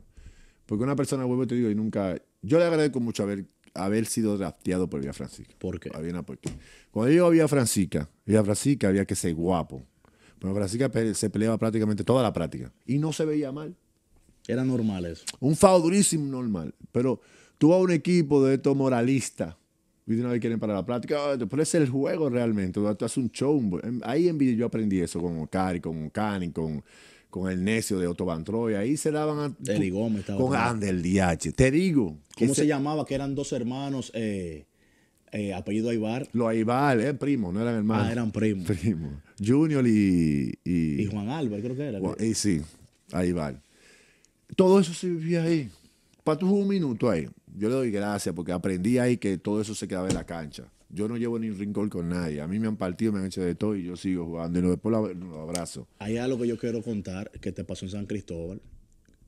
Porque una persona, vuelvo te digo, y nunca. Yo le agradezco mucho haber, haber sido drafteado por Villa Francisca. ¿Por qué? porque cuando yo iba a Francisca, Villa Francisca había que ser guapo. Pero Francisca se peleaba prácticamente toda la práctica. Y no se veía mal. Era normal eso. Un fao durísimo normal. Pero tú a un equipo de estos moralistas y de una vez quieren para la práctica, después es el juego realmente. Tú haces un show. Ahí en video yo aprendí eso con Cari, con Cani, con con el necio de Otto Van Troy. Ahí se daban a. Gómez Con Andel DH. Te digo. ¿Cómo se, llamaba? Que eran dos hermanos. Eh, eh, apellido Aibar. Los Aibar, eran primos, no eran hermanos. Ah, eran primos. Primos. Junior y, y. Juan Álvarez, creo que era. y sí, Aibar. Todo eso se vivía ahí. Para tu un minuto ahí. Yo le doy gracias porque aprendí ahí que todo eso se quedaba en la cancha. Yo no llevo ni un rincón con nadie. A mí me han partido, me han hecho de todo y yo sigo jugando. Y después lo, abrazo. Hay algo que yo quiero contar que te pasó en San Cristóbal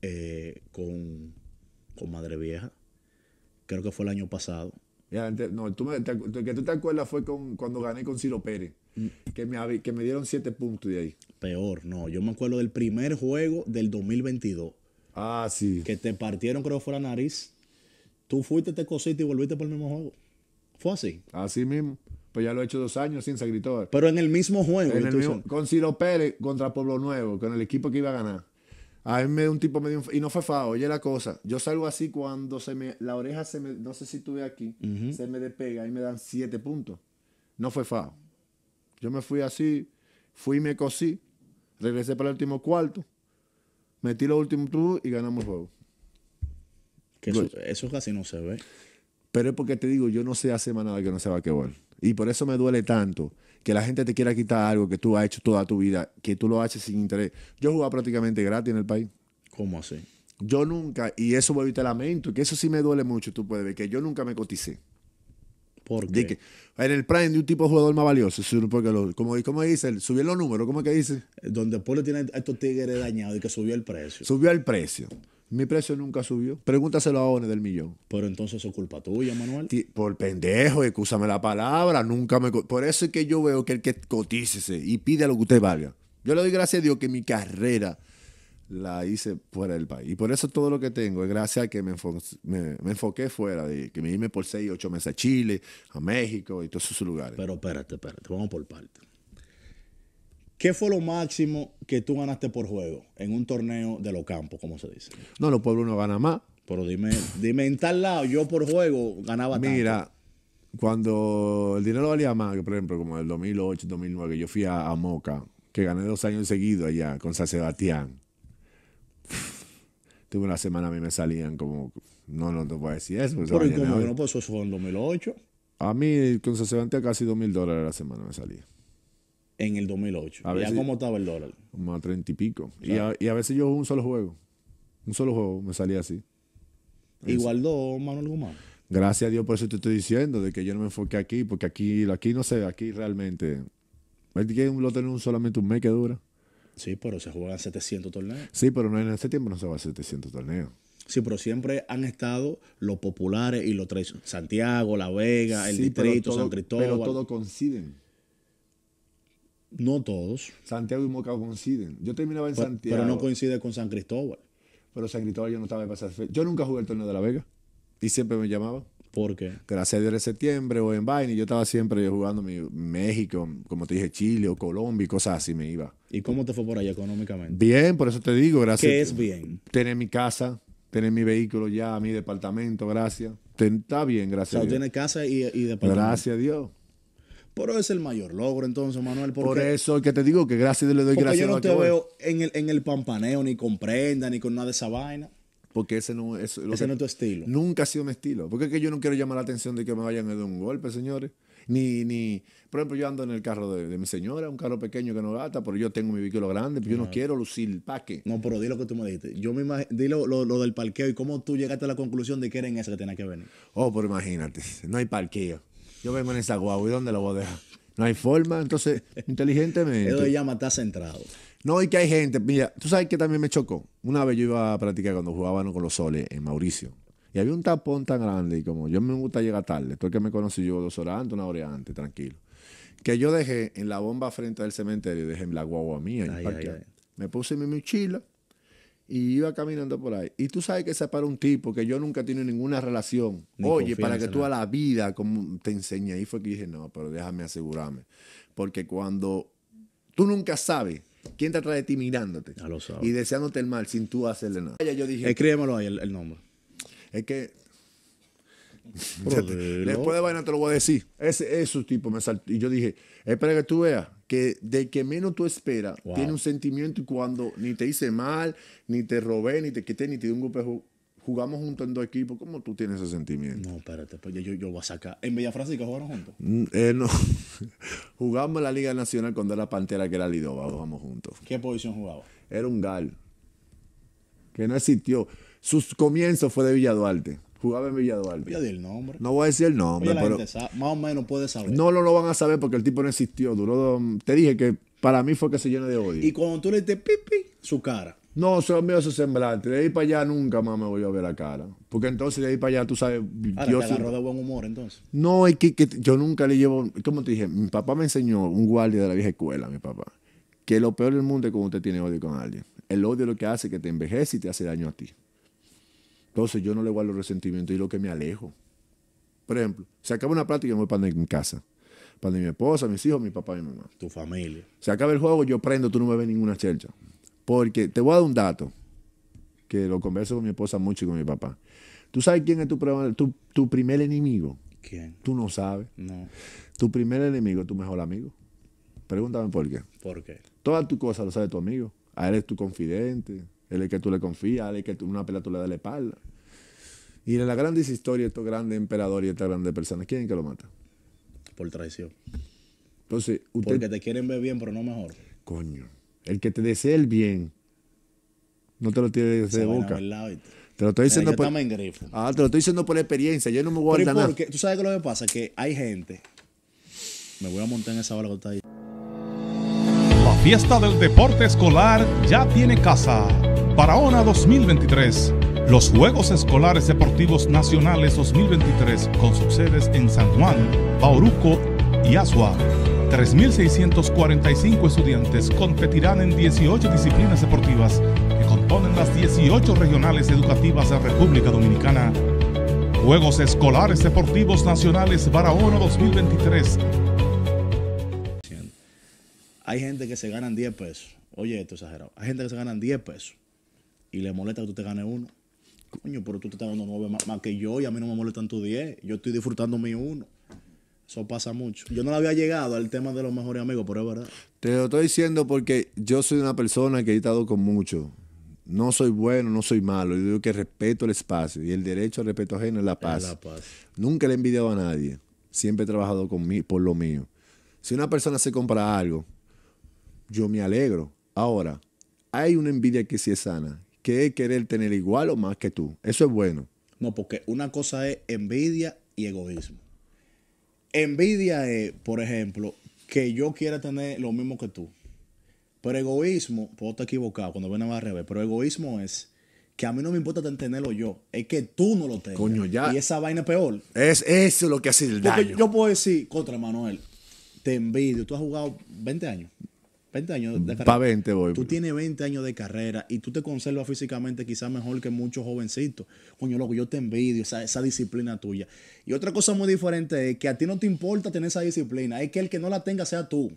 eh, con, Madre Vieja. Creo que fue el año pasado. Ya, no, tú me, que tú te acuerdas fue con, cuando gané con Ciro Pérez, mm. que, me, que me dieron siete puntos de ahí. Peor, no. Yo me acuerdo del primer juego del 2022. Ah, sí. Que te partieron, creo que fue la nariz. Tú fuiste, te cosiste y volviste por el mismo juego. Fue así. Así mismo. Pues ya lo he hecho dos años sin San Pero en el mismo juego. con Ciro Pérez contra Pueblo Nuevo, con el equipo que iba a ganar. A mí me un tipo medio y no fue fao, oye la cosa, yo salgo así cuando se me, la oreja se me, no sé si tuve aquí, se me despega y me dan siete puntos. No fue fao. Yo me fui así, fui y me cosí, regresé para el último cuarto, metí los últimos tubos y ganamos el juego. eso casi no se ve. Pero es porque te digo, yo no sé hacer más nada que no sea basquetbol. Y por eso me duele tanto que la gente te quiera quitar algo que tú has hecho toda tu vida, que tú lo haces sin interés. Yo jugaba prácticamente gratis en el país. ¿Cómo así? Yo nunca, y eso vuelve te lamento, que eso sí me duele mucho, tú puedes ver, que yo nunca me coticé. ¿Por qué? Que, en el prime de un tipo de jugador más valioso, porque lo, como, como dice, subió los números, ¿cómo es que dice? Donde Polo tiene a estos tigres dañados y que subió el precio. Subió el precio. Mi precio nunca subió. Pregúntaselo a One del millón. Pero entonces es culpa tuya, Manuel. Por pendejo, escúchame la palabra, nunca me... Por eso es que yo veo que el que cotícese y pide lo que usted valga. Yo le doy gracias a Dios que mi carrera la hice fuera del país. Y por eso todo lo que tengo es gracias a que me, enfoqué fuera, de que me irme por seis, ocho meses a Chile, a México y todos esos lugares. Pero espérate, espérate, vamos por parte. ¿Qué fue lo máximo que tú ganaste por juego en un torneo de los campos, como se dice? No, los pueblos no ganan más. Pero dime, dime en tal lado, yo por juego ganaba Mira, cuando el dinero valía más, que por ejemplo, como el 2008, 2009, yo fui a, Moca, que gané dos años seguidos allá con San Sebastián. Tuve una semana, a mí me salían como, no, no te puedo decir eso. Pero ¿cómo que no? Pues eso fue en 2008. A mí con San Sebastián casi dos mil dólares la semana me salía en el 2008. A ¿Ya cómo estaba el dólar? Como a 30 y pico. y, a, veces yo un solo juego. Un solo juego me salía así. Igual dos Manuel Guzmán. Gracias a Dios por eso te estoy diciendo, de que yo no me enfoqué aquí, porque aquí, aquí no sé, aquí realmente. lo tenemos solamente un mes que dura. Sí, pero se juegan 700 torneos. Sí, pero no en este tiempo no se va a 700 torneos. Sí, pero siempre han estado los populares y los tres. Santiago, La Vega, el Distrito, San Cristóbal. Pero todos coinciden. No todos. Santiago y Moca coinciden. Yo terminaba en Santiago. Pero no coincide con San Cristóbal. Pero San Cristóbal yo no estaba en pasar fe. Yo nunca jugué el torneo de La Vega. Y siempre me llamaba. ¿Por qué? Gracias a Dios en septiembre o en Vaina. Yo estaba siempre jugando en México, como te dije, Chile o Colombia y cosas así me iba. ¿Y cómo te fue por allá económicamente? Bien, por eso te digo, gracias. ¿Qué es bien? Tener mi casa, tener mi vehículo ya, mi departamento, gracias. Está bien, O gracias sea, a Dios. tiene casa y, y departamento. Gracias a Dios. Pero es el mayor logro entonces, Manuel. Porque, Por eso es que te digo que gracias le doy porque gracias yo a no te que veo en el, en el pampaneo, ni con prenda, ni con nada de esa vaina. Porque ese no es lo Ese que- no es tu estilo. Nunca ha sido mi estilo. Porque es que yo no quiero llamar la atención de que me vayan a dar un golpe, señores. Ni, ni, por ejemplo, yo ando en el carro de, de mi señora, un carro pequeño que no gasta, pero yo tengo mi vehículo grande, pero yo no quiero lucir ¿para qué? No, pero di lo que tú me dijiste. Yo me imagino, di lo, lo- lo del parqueo y cómo tú llegaste a la conclusión de que era en esa que tenía que venir. Oh, pero imagínate, no hay parqueo. Yo vengo en esa guagua, ¿y dónde la voy a dejar? No hay forma, entonces, inteligentemente. se llama estar centrado. No, y que hay gente, mira, tú sabes que también me chocó. Una vez yo iba a practicar cuando jugábamos con los soles en Mauricio. Y había un tapón tan grande y como yo me gusta llegar tarde, todo el que me conoce yo dos horas antes, una hora antes, tranquilo. Que yo dejé en la bomba frente al cementerio, dejé la guagua mía. ay, ay. Me puse mi mochila y iba caminando por ahí. Y tú sabes que se para un tipo que yo nunca he tenido ninguna relación. Ni Oye, para que tú a la vida como te enseñe. Ahí fue que dije, no, pero déjame asegurarme. Porque cuando tú nunca sabes quién está atrás de ti mirándote Ya lo sabes. y deseándote el mal sin tú hacerle nada. Yo dije, Escríbemelo ahí el, el nombre. es que después de vaina te lo voy a decir. Ese, esos tipos me saltó. Y yo dije, espera que tú veas que de que menos tú esperas, Wow. tiene un sentimiento y cuando ni te hice mal, ni te robé, ni te quité, ni te di un golpe, ju- jugamos juntos en dos equipos, ¿cómo tú tienes ese sentimiento? No, espérate, pues yo, yo, voy a sacar. En Villa Francisca jugaron juntos. Mm, eh, no. jugamos en la Liga Nacional cuando era Pantera, que era Lidova, jugamos juntos. ¿Qué posición jugaba? Era un gal. Que no existió. Sus comienzos fue de Villa Duarte. Jugaba en Villa Duarte. Ya di el nombre. No voy a decir el nombre, Oye, pero más o menos puede saber. no lo, lo van a saber porque el tipo no existió. Duró. Te dije que para mí fue que se llenó de odio. Y cuando tú le dices pipi, su cara. no, es mío su semblante. De ahí para allá nunca más me voy a ver la cara. Porque entonces de ahí para allá, tú sabes, Ahora yo te de buen humor entonces. No, es que, que yo nunca le llevo. Como te dije, mi papá me enseñó, un guardia de la vieja escuela, mi papá, que lo peor del mundo es cuando usted tiene odio con alguien. El odio lo que hace es que te envejece y te hace daño a ti. Entonces yo no le guardo resentimiento y lo que me alejo. Por ejemplo, se acaba una práctica y me voy para mi casa. Para mi esposa, mis hijos, mi papá y mi mamá. Tu familia. Se acaba el juego, yo prendo, tú no me ves ninguna chelcha. Porque te voy a dar un dato que lo converso con mi esposa mucho y con mi papá. ¿Tú sabes quién es tu, pre- tu, tu primer enemigo? ¿Quién? Tú no sabes. No. Tu primer enemigo es tu mejor amigo. Pregúntame por qué. ¿Por qué? Todas tus cosas lo sabe tu amigo. A él es tu confidente. Él es el que tú le confías. A él es el que tú, una pelea tú le das la espalda. Y en las grandes historias, estos grandes emperadores y estas grandes personas, ¿quién es que lo mata? Por traición. Entonces, usted. Porque te quieren ver bien, pero no mejor. Coño. El que te desea el bien, no te lo tiene de boca. Te lo estoy diciendo por. grifo. Ah, te lo estoy diciendo por experiencia. Yo no me Pero guardo ¿y nada. ¿Tú sabes qué es lo que pasa? Que hay gente. Me voy a montar en esa bala que está ahí. La fiesta del deporte escolar ya tiene casa. Barahona 2023. Los Juegos Escolares Deportivos Nacionales 2023 con sus sedes en San Juan, Bauruco y Asua. 3.645 estudiantes competirán en 18 disciplinas deportivas que componen las 18 regionales educativas de República Dominicana. Juegos Escolares Deportivos Nacionales Barahona 2023 Hay gente que se ganan 10 pesos. Oye, esto es exagerado. Hay gente que se ganan 10 pesos y le molesta que tú te ganes uno. Coño, pero tú te estás dando 9 más, más que yo y a mí no me molestan tus 10. Yo estoy disfrutando mi uno. Eso pasa mucho. Yo no le había llegado al tema de los mejores amigos, pero es verdad. Te lo estoy diciendo porque yo soy una persona que he estado con mucho. No soy bueno, no soy malo. Yo digo que respeto el espacio y el derecho al respeto ajeno es la paz. Es la paz. Nunca le he envidiado a nadie. Siempre he trabajado con mí, por lo mío. Si una persona se compra algo, yo me alegro. Ahora, hay una envidia que sí es sana, que es querer tener igual o más que tú. Eso es bueno. No, porque una cosa es envidia y egoísmo. Envidia es, por ejemplo, que yo quiera tener lo mismo que tú. Pero egoísmo, puedo estar equivocado cuando viene al revés, pero egoísmo es que a mí no me importa tenerlo yo, es que tú no lo tengas. Coño, ya. Y esa vaina es peor. Es eso lo que hace el Porque daño. yo puedo decir, contra Manuel, te envidio. Tú has jugado 20 años. 20 años de carrera. Pa' 20 voy. Tú tienes 20 años de carrera y tú te conservas físicamente quizás mejor que muchos jovencitos. Coño, loco, yo te envidio esa, esa disciplina tuya. Y otra cosa muy diferente es que a ti no te importa tener esa disciplina. Es que el que no la tenga sea tú.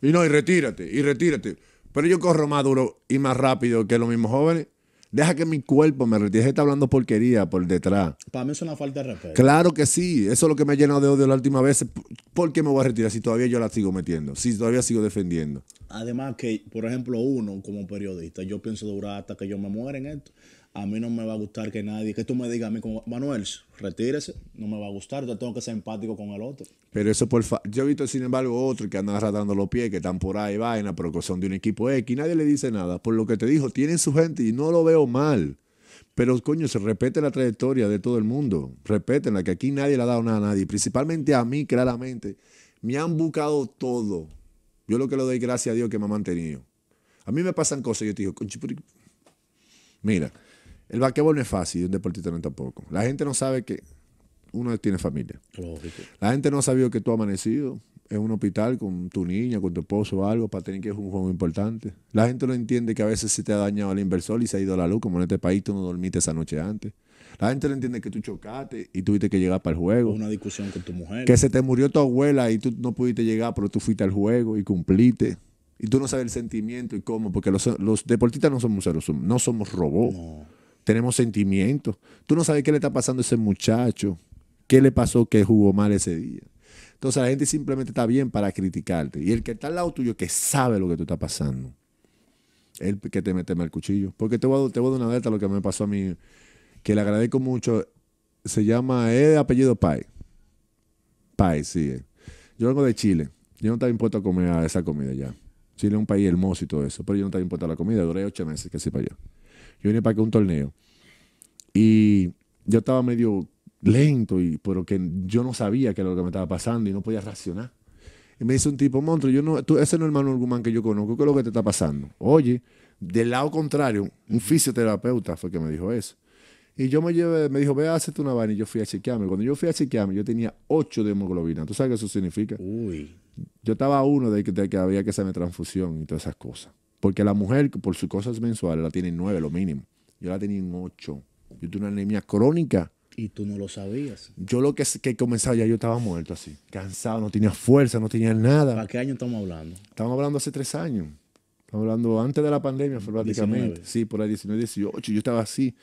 Y no, y retírate, y retírate. Pero yo corro más duro y más rápido que los mismos jóvenes. Deja que mi cuerpo me retire. Está hablando porquería por detrás. Para mí es una falta de respeto. Claro que sí. Eso es lo que me ha llenado de odio la última vez. ¿Por qué me voy a retirar si todavía yo la sigo metiendo? Si todavía sigo defendiendo. Además que, por ejemplo, uno como periodista, yo pienso durar hasta que yo me muera en esto. A mí no me va a gustar que nadie, que tú me digas a mí como, Manuel, retírese, no me va a gustar, yo tengo que ser empático con el otro. Pero eso por fa yo he visto, sin embargo, otros que andan arrastrando los pies, que están por ahí, vaina, pero que son de un equipo X, nadie le dice nada. Por lo que te dijo, tienen su gente y no lo veo mal. Pero, coño, se repite la trayectoria de todo el mundo. Repétenla, que aquí nadie le ha dado nada a nadie. Principalmente a mí, claramente. Me han buscado todo. Yo lo que le doy gracias a Dios que me ha mantenido. A mí me pasan cosas y yo te digo, mira, el vaquebol no es fácil, un deportista no tampoco. La gente no sabe que uno tiene familia. Lógico. La gente no ha sabido que tú has amanecido en un hospital con tu niña, con tu esposo o algo, para tener que jugar un juego importante. La gente no entiende que a veces se te ha dañado el inversor y se ha ido la luz, como en este país tú no dormiste esa noche antes. La gente no entiende que tú chocaste y tuviste que llegar para el juego. Una discusión con tu mujer. Que se te murió tu abuela y tú no pudiste llegar, pero tú fuiste al juego y cumpliste. Y tú no sabes el sentimiento y cómo, porque los, los deportistas no somos seres, no somos robots. Tenemos sentimientos. Tú no sabes qué le está pasando a ese muchacho, qué le pasó que jugó mal ese día. Entonces la gente simplemente está bien para criticarte. Y el que está al lado tuyo, que sabe lo que tú está pasando, el que te mete el cuchillo. Porque te voy, a, te voy a dar una alerta lo que me pasó a mí, que le agradezco mucho. Se llama, es apellido Pai. Pai, sí. Yo vengo de Chile. Yo no estaba impuesto a comer esa comida ya. Chile es un país hermoso y todo eso, pero yo no estaba impuesto a la comida. Duré ocho meses que sí para allá. Yo vine para acá un torneo. Y yo estaba medio lento, y, pero que yo no sabía qué era lo que me estaba pasando y no podía reaccionar. Y me dice un tipo, Montro, yo no, tú, ese no es el Manuel Guzmán que yo conozco, ¿qué es lo que te está pasando? Oye, del lado contrario, un fisioterapeuta fue que me dijo eso. Y yo me llevé, me dijo, ve a hacerte una vaina y yo fui a chequearme. Cuando yo fui a chequearme, yo tenía 8 de hemoglobina. ¿Tú sabes qué eso significa? Uy. Yo estaba a uno de que, de que había que hacerme transfusión y todas esas cosas. Porque la mujer, por sus cosas mensuales, la tiene en 9, lo mínimo. Yo la tenía en 8. Yo tuve una anemia crónica. Y tú no lo sabías. Yo lo que, que comenzaba ya, yo estaba muerto así. Cansado, no tenía fuerza, no tenía nada. ¿Para qué año estamos hablando? Estamos hablando hace tres años. Estamos hablando antes de la pandemia, fue prácticamente. Sí, por ahí 19, 18. Yo estaba así.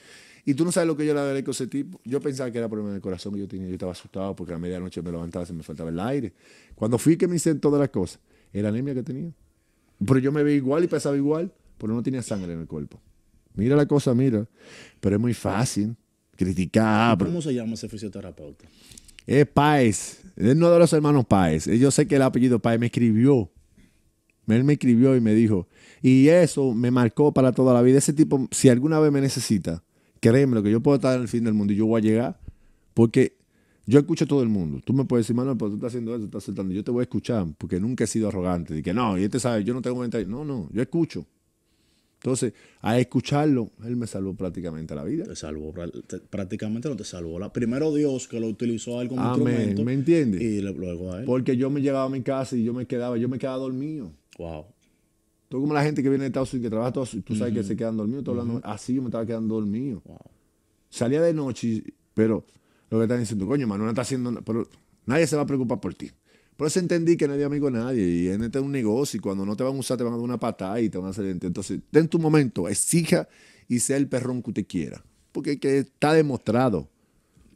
Y tú no sabes lo que yo le agradezco a ese tipo. Yo pensaba que era problema del corazón que yo tenía. Yo estaba asustado porque a medianoche me levantaba, se me faltaba el aire. Cuando fui que me hice todas las cosas, era anemia que tenía. Pero yo me veía igual y pesaba igual, pero no tenía sangre en el cuerpo. Mira la cosa, mira. Pero es muy fácil criticar. ¿Cómo se llama ese fisioterapeuta? Es Paez. Es uno de los hermanos Paez. Yo sé que el apellido Paez me escribió. Él me escribió y me dijo. Y eso me marcó para toda la vida. Ese tipo, si alguna vez me necesita, créeme lo que yo puedo estar en el fin del mundo y yo voy a llegar. Porque yo escucho a todo el mundo. Tú me puedes decir, Manuel, pero tú estás haciendo eso, estás saltando. Yo te voy a escuchar porque nunca he sido arrogante. De que no, y este sabe, yo no tengo comentarios. No, no, yo escucho. Entonces, a escucharlo, él me salvó prácticamente la vida. Te salvó, prácticamente no te salvó. La, primero Dios que lo utilizó a él como Amén, instrumento. ¿Me entiendes? Y luego a él. Porque yo me llegaba a mi casa y yo me quedaba, yo me quedaba dormido. Wow. Tú como la gente que viene de Estados Unidos que trabaja todos, tú sabes que se quedan dormidos, uh hablando, así yo me estaba quedando dormido. Wow. Salía de noche, pero lo que están diciendo, coño, Manuel está haciendo, pero nadie se va a preocupar por ti. Por eso entendí que nadie es amigo de nadie. Y en este es un negocio y cuando no te van a usar te van a dar una patada y te van a hacer... Entonces, ten tu momento, exija y sea el perrón que usted quiera. Porque que está demostrado.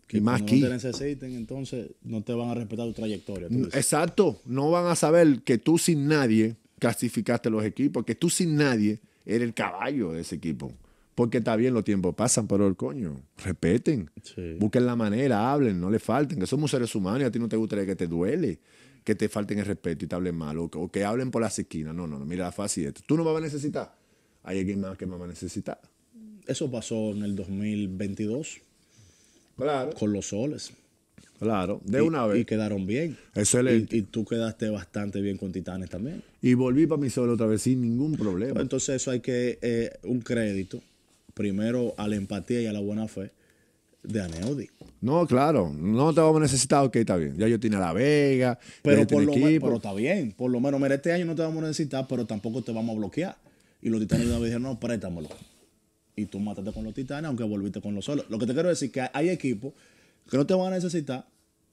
Que y más aquí. no te necesiten, entonces no te van a respetar tu trayectoria. tú. Exacto. No van a saber que tú sin nadie clasificaste los equipos, que tú sin nadie eres el caballo de ese equipo. Porque está bien, los tiempos pasan, pero el coño, respeten. Sí. Busquen la manera, hablen, no le falten, que somos seres humanos y a ti no te gustaría que te duele, que te falten el respeto y te hablen mal, o, que- o que hablen por las esquinas. No, no, no, mira, fácil esto. Tú no me vas a necesitar. Hay alguien más que me va a necesitar. Eso pasó en el 2022 Claro, con los soles. claro, de Y- una vez. Y quedaron bien. Excelente. Y, y tú quedaste bastante bien con Titanes también. Y volví para mi solo otra vez sin ningún problema. Entonces eso hay que, eh, un crédito, primero a la empatía y a la buena fe de Aneudi. No, claro, no te vamos a necesitar, ok, está bien. Ya yo tenía La Vega, Pero, por lo menos, equipo. pero está bien. Por lo menos, mira, este año no te vamos a necesitar, pero tampoco te vamos a bloquear. Y los titanes de una vez dijeron, no, préstamelo. Y tú mátate con los titanes, aunque volviste con los solos. Lo que te quiero decir es que hay equipos que no te van a necesitar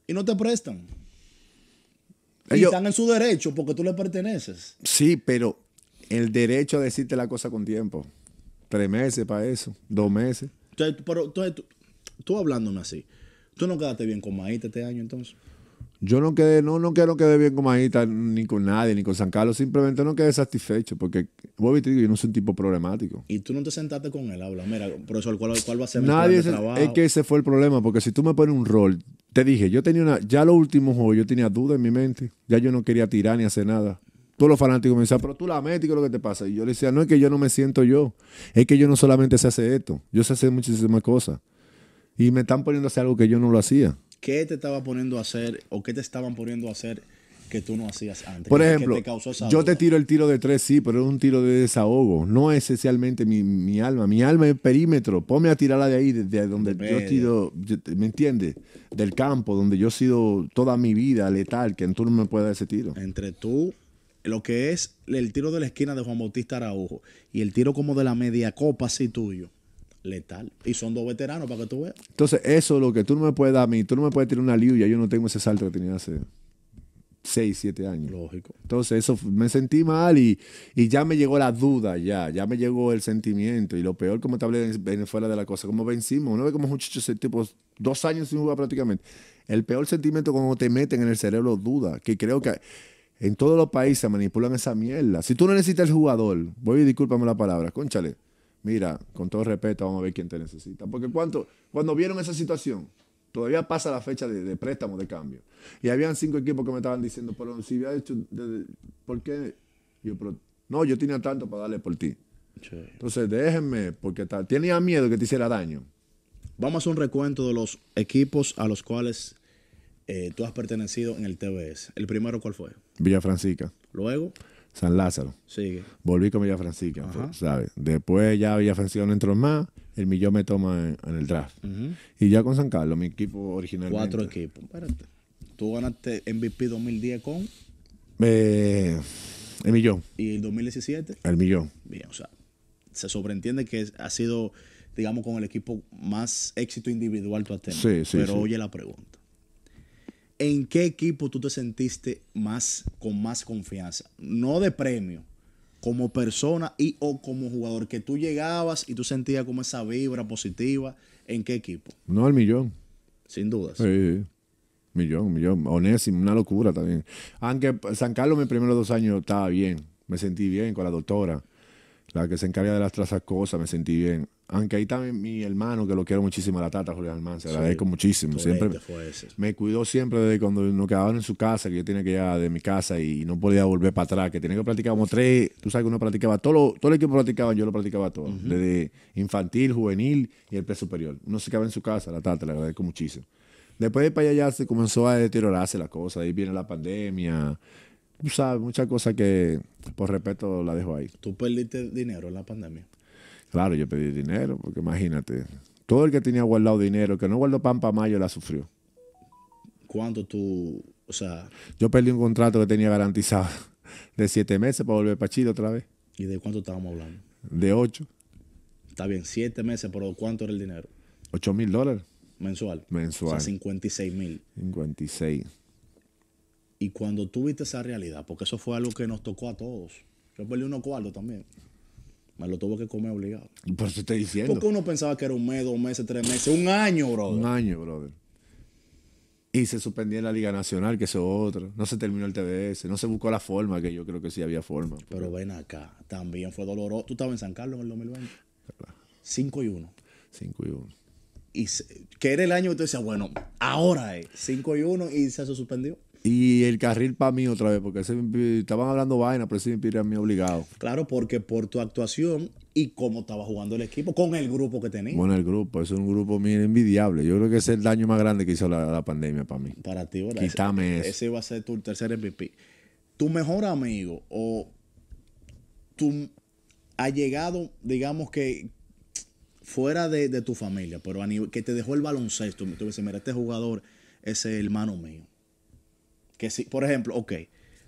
y no te prestan. y están en su derecho porque tú le perteneces. Sí, pero el derecho a decirte la cosa con tiempo. Tres meses para eso, dos meses. Entonces, pero entonces, tú, tú hablándome así, ¿tú no quedaste bien con Maíta este año entonces? Yo no quedé, no, no quiero quedé bien con Majita, ni con nadie, ni con San Carlos, simplemente no quedé satisfecho, porque Bobby te digo, yo no soy un tipo problemático. Y tú no te sentaste con él, habla, mira, profesor, ¿cuál, cuál va a ser mi Nadie, plan se- de trabajo? es que ese fue el problema, porque si tú me pones un rol, te dije, yo tenía una, ya los últimos juegos yo tenía dudas en mi mente, ya yo no quería tirar ni hacer nada. Todos los fanáticos me decían, pero tú la metes, ¿qué es lo que te pasa? Y yo le decía, no es que yo no me siento yo, es que yo no solamente sé hacer esto, yo sé hacer muchísimas cosas. Y me están poniendo a hacer algo que yo no lo hacía. ¿Qué te estaba poniendo a hacer o qué te estaban poniendo a hacer que tú no hacías antes? Por ¿Qué- qué ejemplo, te causó esa yo te tiro el tiro de tres, sí, pero es un tiro de desahogo. No es esencialmente mi, mi alma. Mi alma es perímetro. Ponme a tirarla de ahí, desde donde De yo he medio. sido, yo- ¿me entiendes? Del campo, donde yo he sido toda mi vida letal, que tú no me puedes dar ese tiro. Entre tú, lo que es el tiro de la esquina de Juan Bautista Araujo y el tiro como de la media copa así tuyo, letal. Y son dos veteranos para que tú veas. Entonces, eso es lo que tú no me puedes dar a mí. Tú no me puedes tirar una liuya. Yo no tengo ese salto que tenía hace seis, siete años. Lógico. Entonces eso me sentí mal y, y ya me llegó la duda, ya, ya me llegó el sentimiento y lo peor como te hablé en Venezuela de la cosa, como vencimos, uno ve como muchachos tipo dos años sin jugar prácticamente. El peor sentimiento cuando te meten en el cerebro duda, que creo que en todos los países manipulan esa mierda. Si tú no necesitas el jugador, voy y discúlpame la palabra, conchale, mira, con todo respeto vamos a ver quién te necesita. Porque cuánto, cuando vieron esa situación, todavía pasa la fecha de, de préstamo de cambio. Y habían cinco equipos que me estaban diciendo, pero si había hecho, de- de- ¿por qué? Yo, pero, no, yo tenía tanto para darle por ti. Entonces déjenme, porque ta- tenía miedo que te hiciera daño. Vamos a hacer un recuento de los equipos a los cuales eh, tú has pertenecido en el TBS. El primero, ¿cuál fue? Villa Francisca, Luego, San Lázaro. sigue. Volví con Villa Francisca. ¿sabes? Después ya Villa Francisca no entró más, el millón me toma en, en el draft. Y ya con San Carlos, mi equipo original. Cuatro equipos. Espérate. Tú ganaste MVP 2010 con Eh, el millón, y el 2017. el millón. Bien, o sea, se sobreentiende que ha sido, digamos, con el equipo más éxito individual tú has tenido. Sí, sí, Pero sí. oye la pregunta. ¿En qué equipo tú te sentiste más con más confianza? No de premio, como persona y o como jugador, que tú llegabas y tú sentías como esa vibra positiva. ¿En qué equipo? No el millón. Sin dudas. Sí, sí. Millón, millón. Onésimo, una locura también. Aunque San Carlos mis primeros dos años estaba bien. Me sentí bien con la doctora. La que se encarga de las trazas cosas, me sentí bien. Aunque ahí también mi hermano, que lo quiero muchísimo, la tata Julián Almanza, se Sí. agradezco muchísimo. Siempre me cuidó siempre desde cuando nos quedaban en su casa, que yo tenía que ir de mi casa y no podía volver para atrás, que tenía que practicar como tres, tú sabes que uno practicaba, todo, lo- todo el equipo practicaba, yo lo practicaba todo, desde infantil, juvenil y el pre superior. Uno se quedaba en su casa, la tata, le agradezco muchísimo. Después de para allá ya se comenzó a deteriorarse la cosa, ahí viene la pandemia, tú sabes, muchas cosas que por respeto la dejo ahí. Tú perdiste dinero en la pandemia. Claro, yo pedí dinero, porque imagínate, todo el que tenía guardado dinero, el que no guardó pan para mayo, la sufrió. ¿Cuánto tú, o sea, Yo perdí un contrato que tenía garantizado de siete meses para volver para Chile otra vez. y de cuánto estábamos hablando? De ocho. Está bien, siete meses, pero ¿cuánto era el dinero? Ocho mil dólares Mensual. mensual. O sea, 56 mil. 56. Y cuando tú viste esa realidad, porque eso fue algo que nos tocó a todos. Yo perdí unos cuartos también. Me lo tuve que comer obligado. Por eso estoy diciendo. Porque uno pensaba que era un mes, dos meses, tres meses, un año, bro. Un año, brother. Y se suspendía la Liga Nacional, que eso es otro. No se terminó el TBS. No se buscó la forma, que yo creo que sí había forma. Pero ven acá, también fue doloroso. Tú estabas en San Carlos en el 2020. 5 y 1. 5 y 1. Y se- que era el año que tú decías, bueno, ahora es 5 y 1 y se suspendió. Y el carril para mí otra vez, porque estaban hablando vaina, pero ese me mí obligado. Claro, porque por tu actuación y cómo estaba jugando el equipo con el grupo que tenía. Bueno, el grupo, es un grupo muy envidiable. Yo creo que ese es el daño más grande que hizo la, la pandemia para mí. para ti, ¿verdad? Quítame ese, eso. ese iba a ser tu tercer MVP. Tu mejor amigo o tu allegado, digamos que fuera de, de tu familia, pero a nivel, que te dejó el baloncesto, tú dices, mira, este jugador es el hermano mío. Que si, por ejemplo, ok,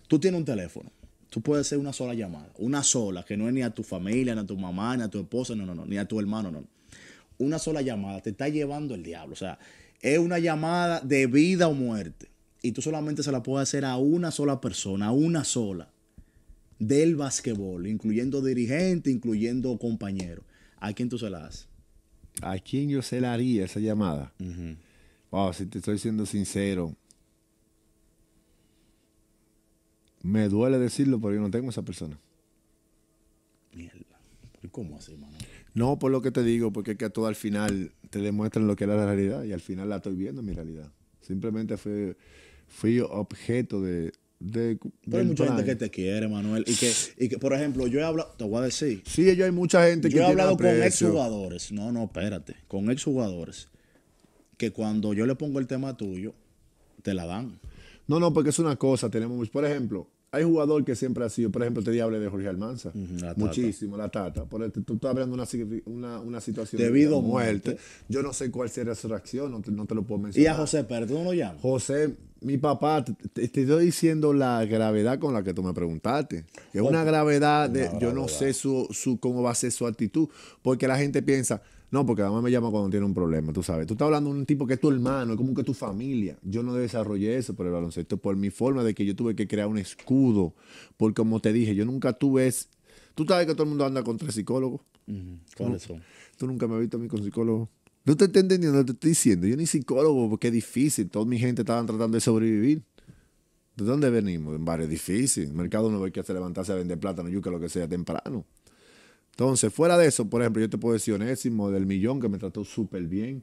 tú tienes un teléfono, tú puedes hacer una sola llamada, una sola, que no es ni a tu familia, ni a tu mamá, ni a tu esposa, no, no, no, ni a tu hermano, no. Una sola llamada te está llevando el diablo. O sea, es una llamada de vida o muerte. Y tú solamente se la puedes hacer a una sola persona, a una sola, del basquetbol, incluyendo dirigente, incluyendo compañero. ¿a quién tú se la das? ¿A quién yo se la haría esa llamada? Wow, si te estoy siendo sincero, me duele decirlo, pero yo no tengo esa persona. Mierda. ¿Pero ¿Cómo así, mano? No, por lo que te digo, porque es que todo al final te demuestran lo que era la realidad y al final la estoy viendo en mi realidad. Simplemente fui, fui objeto de... de Pero hay mucha gente que te quiere, Manuel. Y que, y que por ejemplo, yo he hablado, te voy a decir, Sí, yo hay mucha gente que yo he hablado con exjugadores. No, no, espérate. Con exjugadores. Que cuando yo le pongo el tema tuyo, te la dan. No, no, porque es una cosa, tenemos, por ejemplo, hay jugador que siempre ha sido, por ejemplo, te di hablé de Jorge Almanza, la muchísimo, la Tata, por el- tú estás hablando de una, una, una situación Debido de a muerte. muerte. yo no sé cuál sería su reacción, no te, no te lo puedo Y mencionar. a José Pérez, ¿tú no lo llamas? José, mi papá, te, estoy diciendo la gravedad con la que tú me preguntaste. Que es una gravedad de, Una yo no sé su, su, cómo va a ser su actitud. Porque la gente piensa, no, porque además me llama cuando tiene un problema, tú sabes. Tú estás hablando de un tipo que es tu hermano, es como que tu familia. Yo no desarrollé eso por el baloncesto, por mi forma de que yo tuve que crear un escudo. Porque como te dije, yo nunca tuve... es- Tú sabes que todo el mundo anda con tres psicólogos. ¿Cuáles son? Tú nunca me has visto a mí con psicólogo. No te estoy entendiendo te estoy diciendo. Yo ni psicólogo porque es difícil. Toda mi gente estaban tratando de sobrevivir. ¿De dónde venimos? En barrio difícil. El mercado no hay que hacer levantarse a vender plátano, yuca, lo que sea, temprano. Entonces, fuera de eso, por ejemplo, yo te puedo decir Onésimo del millón que me trató súper bien,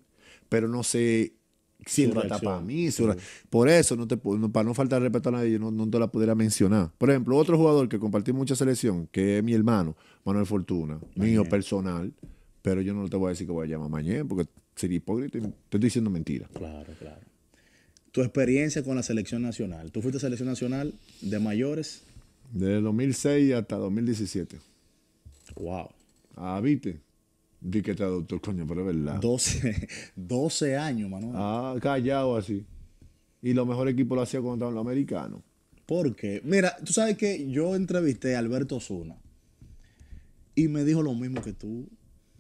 pero no sé si él Su va a estar reacción. para mí. Por eso, no te, no- para no faltar respeto a nadie, yo no, no te la pudiera mencionar. Por ejemplo, otro jugador que compartí mucha selección, que es mi hermano, Manuel Fortuna, mío personal, pero yo no te voy a decir que voy a llamar mañana porque sería hipócrita y te estoy diciendo mentira. Claro, claro. Tu experiencia con la selección nacional. Tú fuiste selección nacional de mayores. Desde 2006 hasta 2017. Wow. Ah, ¿viste? Di que te adoptó, coño, pero es verdad. 12, 12 años, Manuel. Ah, callado así. Y los mejores equipos lo hacía cuando estaban los americanos. Porque, mira, tú sabes que yo entrevisté a Alberto Osuna y me dijo lo mismo que tú.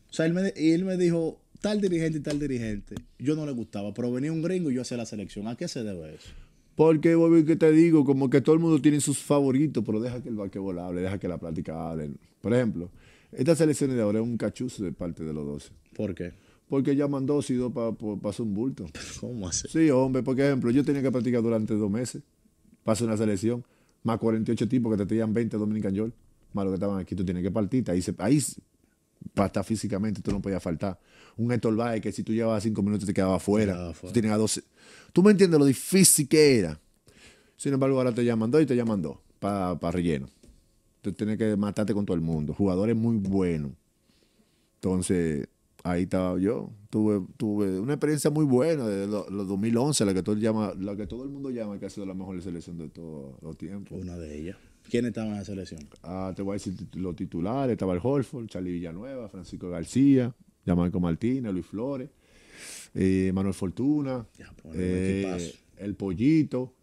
O sea, él me, y él me dijo, tal dirigente y tal dirigente, yo no le gustaba, pero venía un gringo y yo hacía la selección. ¿A qué se debe eso? Porque, Bobby, que te digo, como que todo el mundo tiene sus favoritos, pero deja que el basquetbol hable, deja que la plática hable. Por ejemplo, estas selecciones de ahora es un cachuzo de parte de los 12. ¿Por qué? Porque llaman dos y dos para pasar un bulto. ¿Cómo así? Sí, hombre, por ejemplo, yo tenía que practicar durante dos meses. Paso una selección, más 48 tipos que te tenían 20 Dominican York, más los que estaban aquí, tú tienes que partirte. Ahí, se, ahí se- para estar físicamente, tú no podías faltar. Un Valle que si tú llevabas cinco minutos te quedaba fuera. quedaba fuera. Tú a 12. Tú me entiendes lo difícil que era. Sin embargo, ahora te llaman dos y te llaman dos para relleno. Tú tienes que matarte con todo el mundo. Jugadores muy buenos. Entonces, ahí estaba yo. Tuve, tuve una experiencia muy buena de lo- los 2011, la que, todo llama, la que todo el mundo llama que ha sido la mejor selección de todos los tiempos. Una de ellas. ¿Quiénes estaban en la selección? Ah, te voy a decir los titulares. Estaba el Holford, Charlie Villanueva, Francisco García, Yamarco Martínez, Luis Flores, eh, Manuel Fortuna, Ya, pues, eh. El Pollito,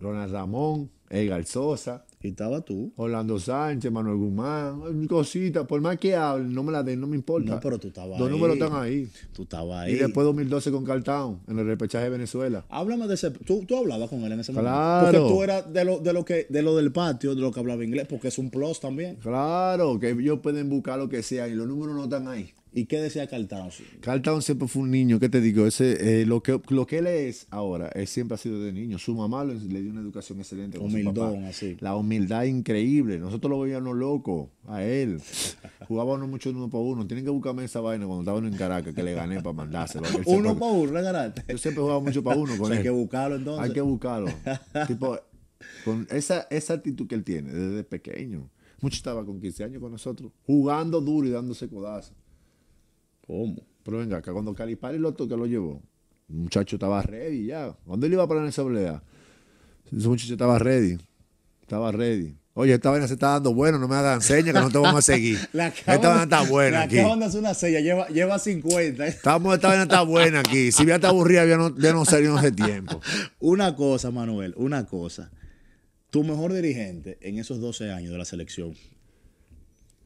Ronald Ramón, Edgar Sosa. Y estaba tú. Orlando Sánchez, Manuel Guzmán, cositas, por más que hablen, no me la den, no me importa. No, pero tú estabas Los ahí. números están ahí. Tú estabas ahí. Y después 2012 con Cartown, en el repechaje de Venezuela. Háblame de ese. Tú, tú hablabas con él en ese momento. Claro. Porque tú eras de lo, de lo que de lo del patio, de lo que hablaba inglés, porque es un plus también. Claro, que ellos pueden buscar lo que sea y los números no están ahí. ¿Y qué decía Cartano? Cartown siempre fue un niño, ¿qué te digo? Ese, eh, lo, que, lo que él es ahora, él siempre ha sido de niño. Su mamá le, le dio una educación excelente. Humildón, así. La humildad increíble. Nosotros lo veíamos loco a él. Jugábamos mucho uno por uno. Tienen que buscarme esa vaina cuando estaba en Caracas, que le gané para mandárselo. Uno para uno, regalarte. Yo siempre jugaba mucho para uno O hay que buscarlo entonces. Hay que buscarlo. tipo, con esa, esa actitud que él tiene desde pequeño. Mucho estaba con 15 años con nosotros, jugando duro y dándose codazos. ¿Cómo? Pero venga, acá cuando Calipari lo toca, lo llevó. El muchacho estaba ready ya. ¿Dónde él iba para esa pelea? Ese muchacho estaba ready. Estaba ready. Oye, esta vaina se está dando bueno, no me hagan señas que no te vamos a seguir. Le Esta vaina está buena le aquí. acaban de hacer una sella, lleva, lleva 50. Estamos, esta vaina está buena aquí. Si ya está aburrida, ya no, ya no salió hace tiempo. Una cosa, Manuel, una cosa. Tu mejor dirigente en esos 12 años de la selección,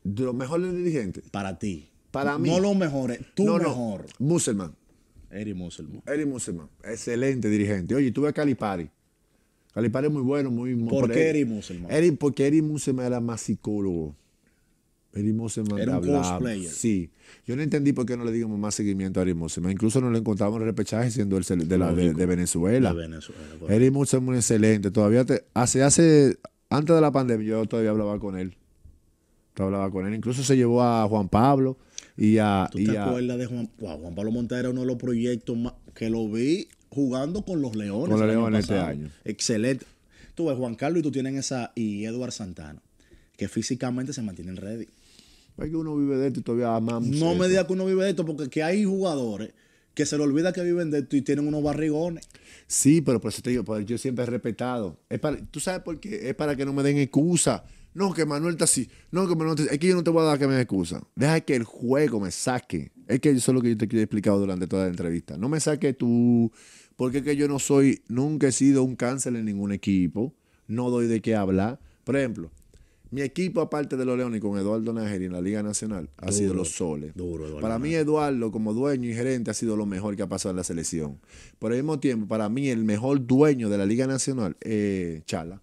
De los mejores dirigentes. para ti. Para mí. No los mejores, tu no, no. mejor. Musselman. Eri Musselman. Eric Musselman. Excelente dirigente. Oye, tuve a Calipari. Calipari es muy bueno, muy ¿Por qué Eric- Eric Musselman? Eric- porque Eric Musselman era más psicólogo. Eddie Moseman Era un cosplayer. Sí. Yo no entendí por qué no le dimos más seguimiento a Eddie Moseman. Incluso nos lo encontramos en el repechaje siendo el de, la, de, de Venezuela. De Venezuela. Moseman es excelente. Todavía te, hace, hace, antes de la pandemia yo todavía hablaba con él. Todavía hablaba con él. Incluso se llevó a Juan Pablo y a... ¿Tú y te a- acuerdas de Juan, Wow, Juan Pablo Montera? Era uno de los proyectos más que lo vi jugando con los Leones. Con los Leones este año. Excelente. Tú ves, Juan Carlos y tú tienes esa, y Eduard Santana, que físicamente se mantienen ready. Es que uno vive de esto y todavía amamos No me digas que uno vive de esto, porque que hay jugadores que se le olvida que viven de esto y tienen unos barrigones. Sí, pero por eso te digo, pues, yo siempre he respetado. Es para, ¿Tú sabes por qué? Es para que no me den excusa. No, que Manuel está así. No, que Manuel está así. Es que yo no te voy a dar que me excusa. Deja que el juego me saque. Es que eso es lo que yo te he explicado durante toda la entrevista. No me saque tú, porque es que yo no soy, nunca he sido un cáncer en ningún equipo. No doy de qué hablar. Por ejemplo, mi equipo, aparte de los Leones, con Eduardo Najeri en la Liga Nacional, ha sido los Soles. duro, Eduardo Para mí, Eduardo, como dueño y gerente, ha sido lo mejor que ha pasado en la selección. Por el mismo tiempo, para mí, el mejor dueño de la Liga Nacional es Chala.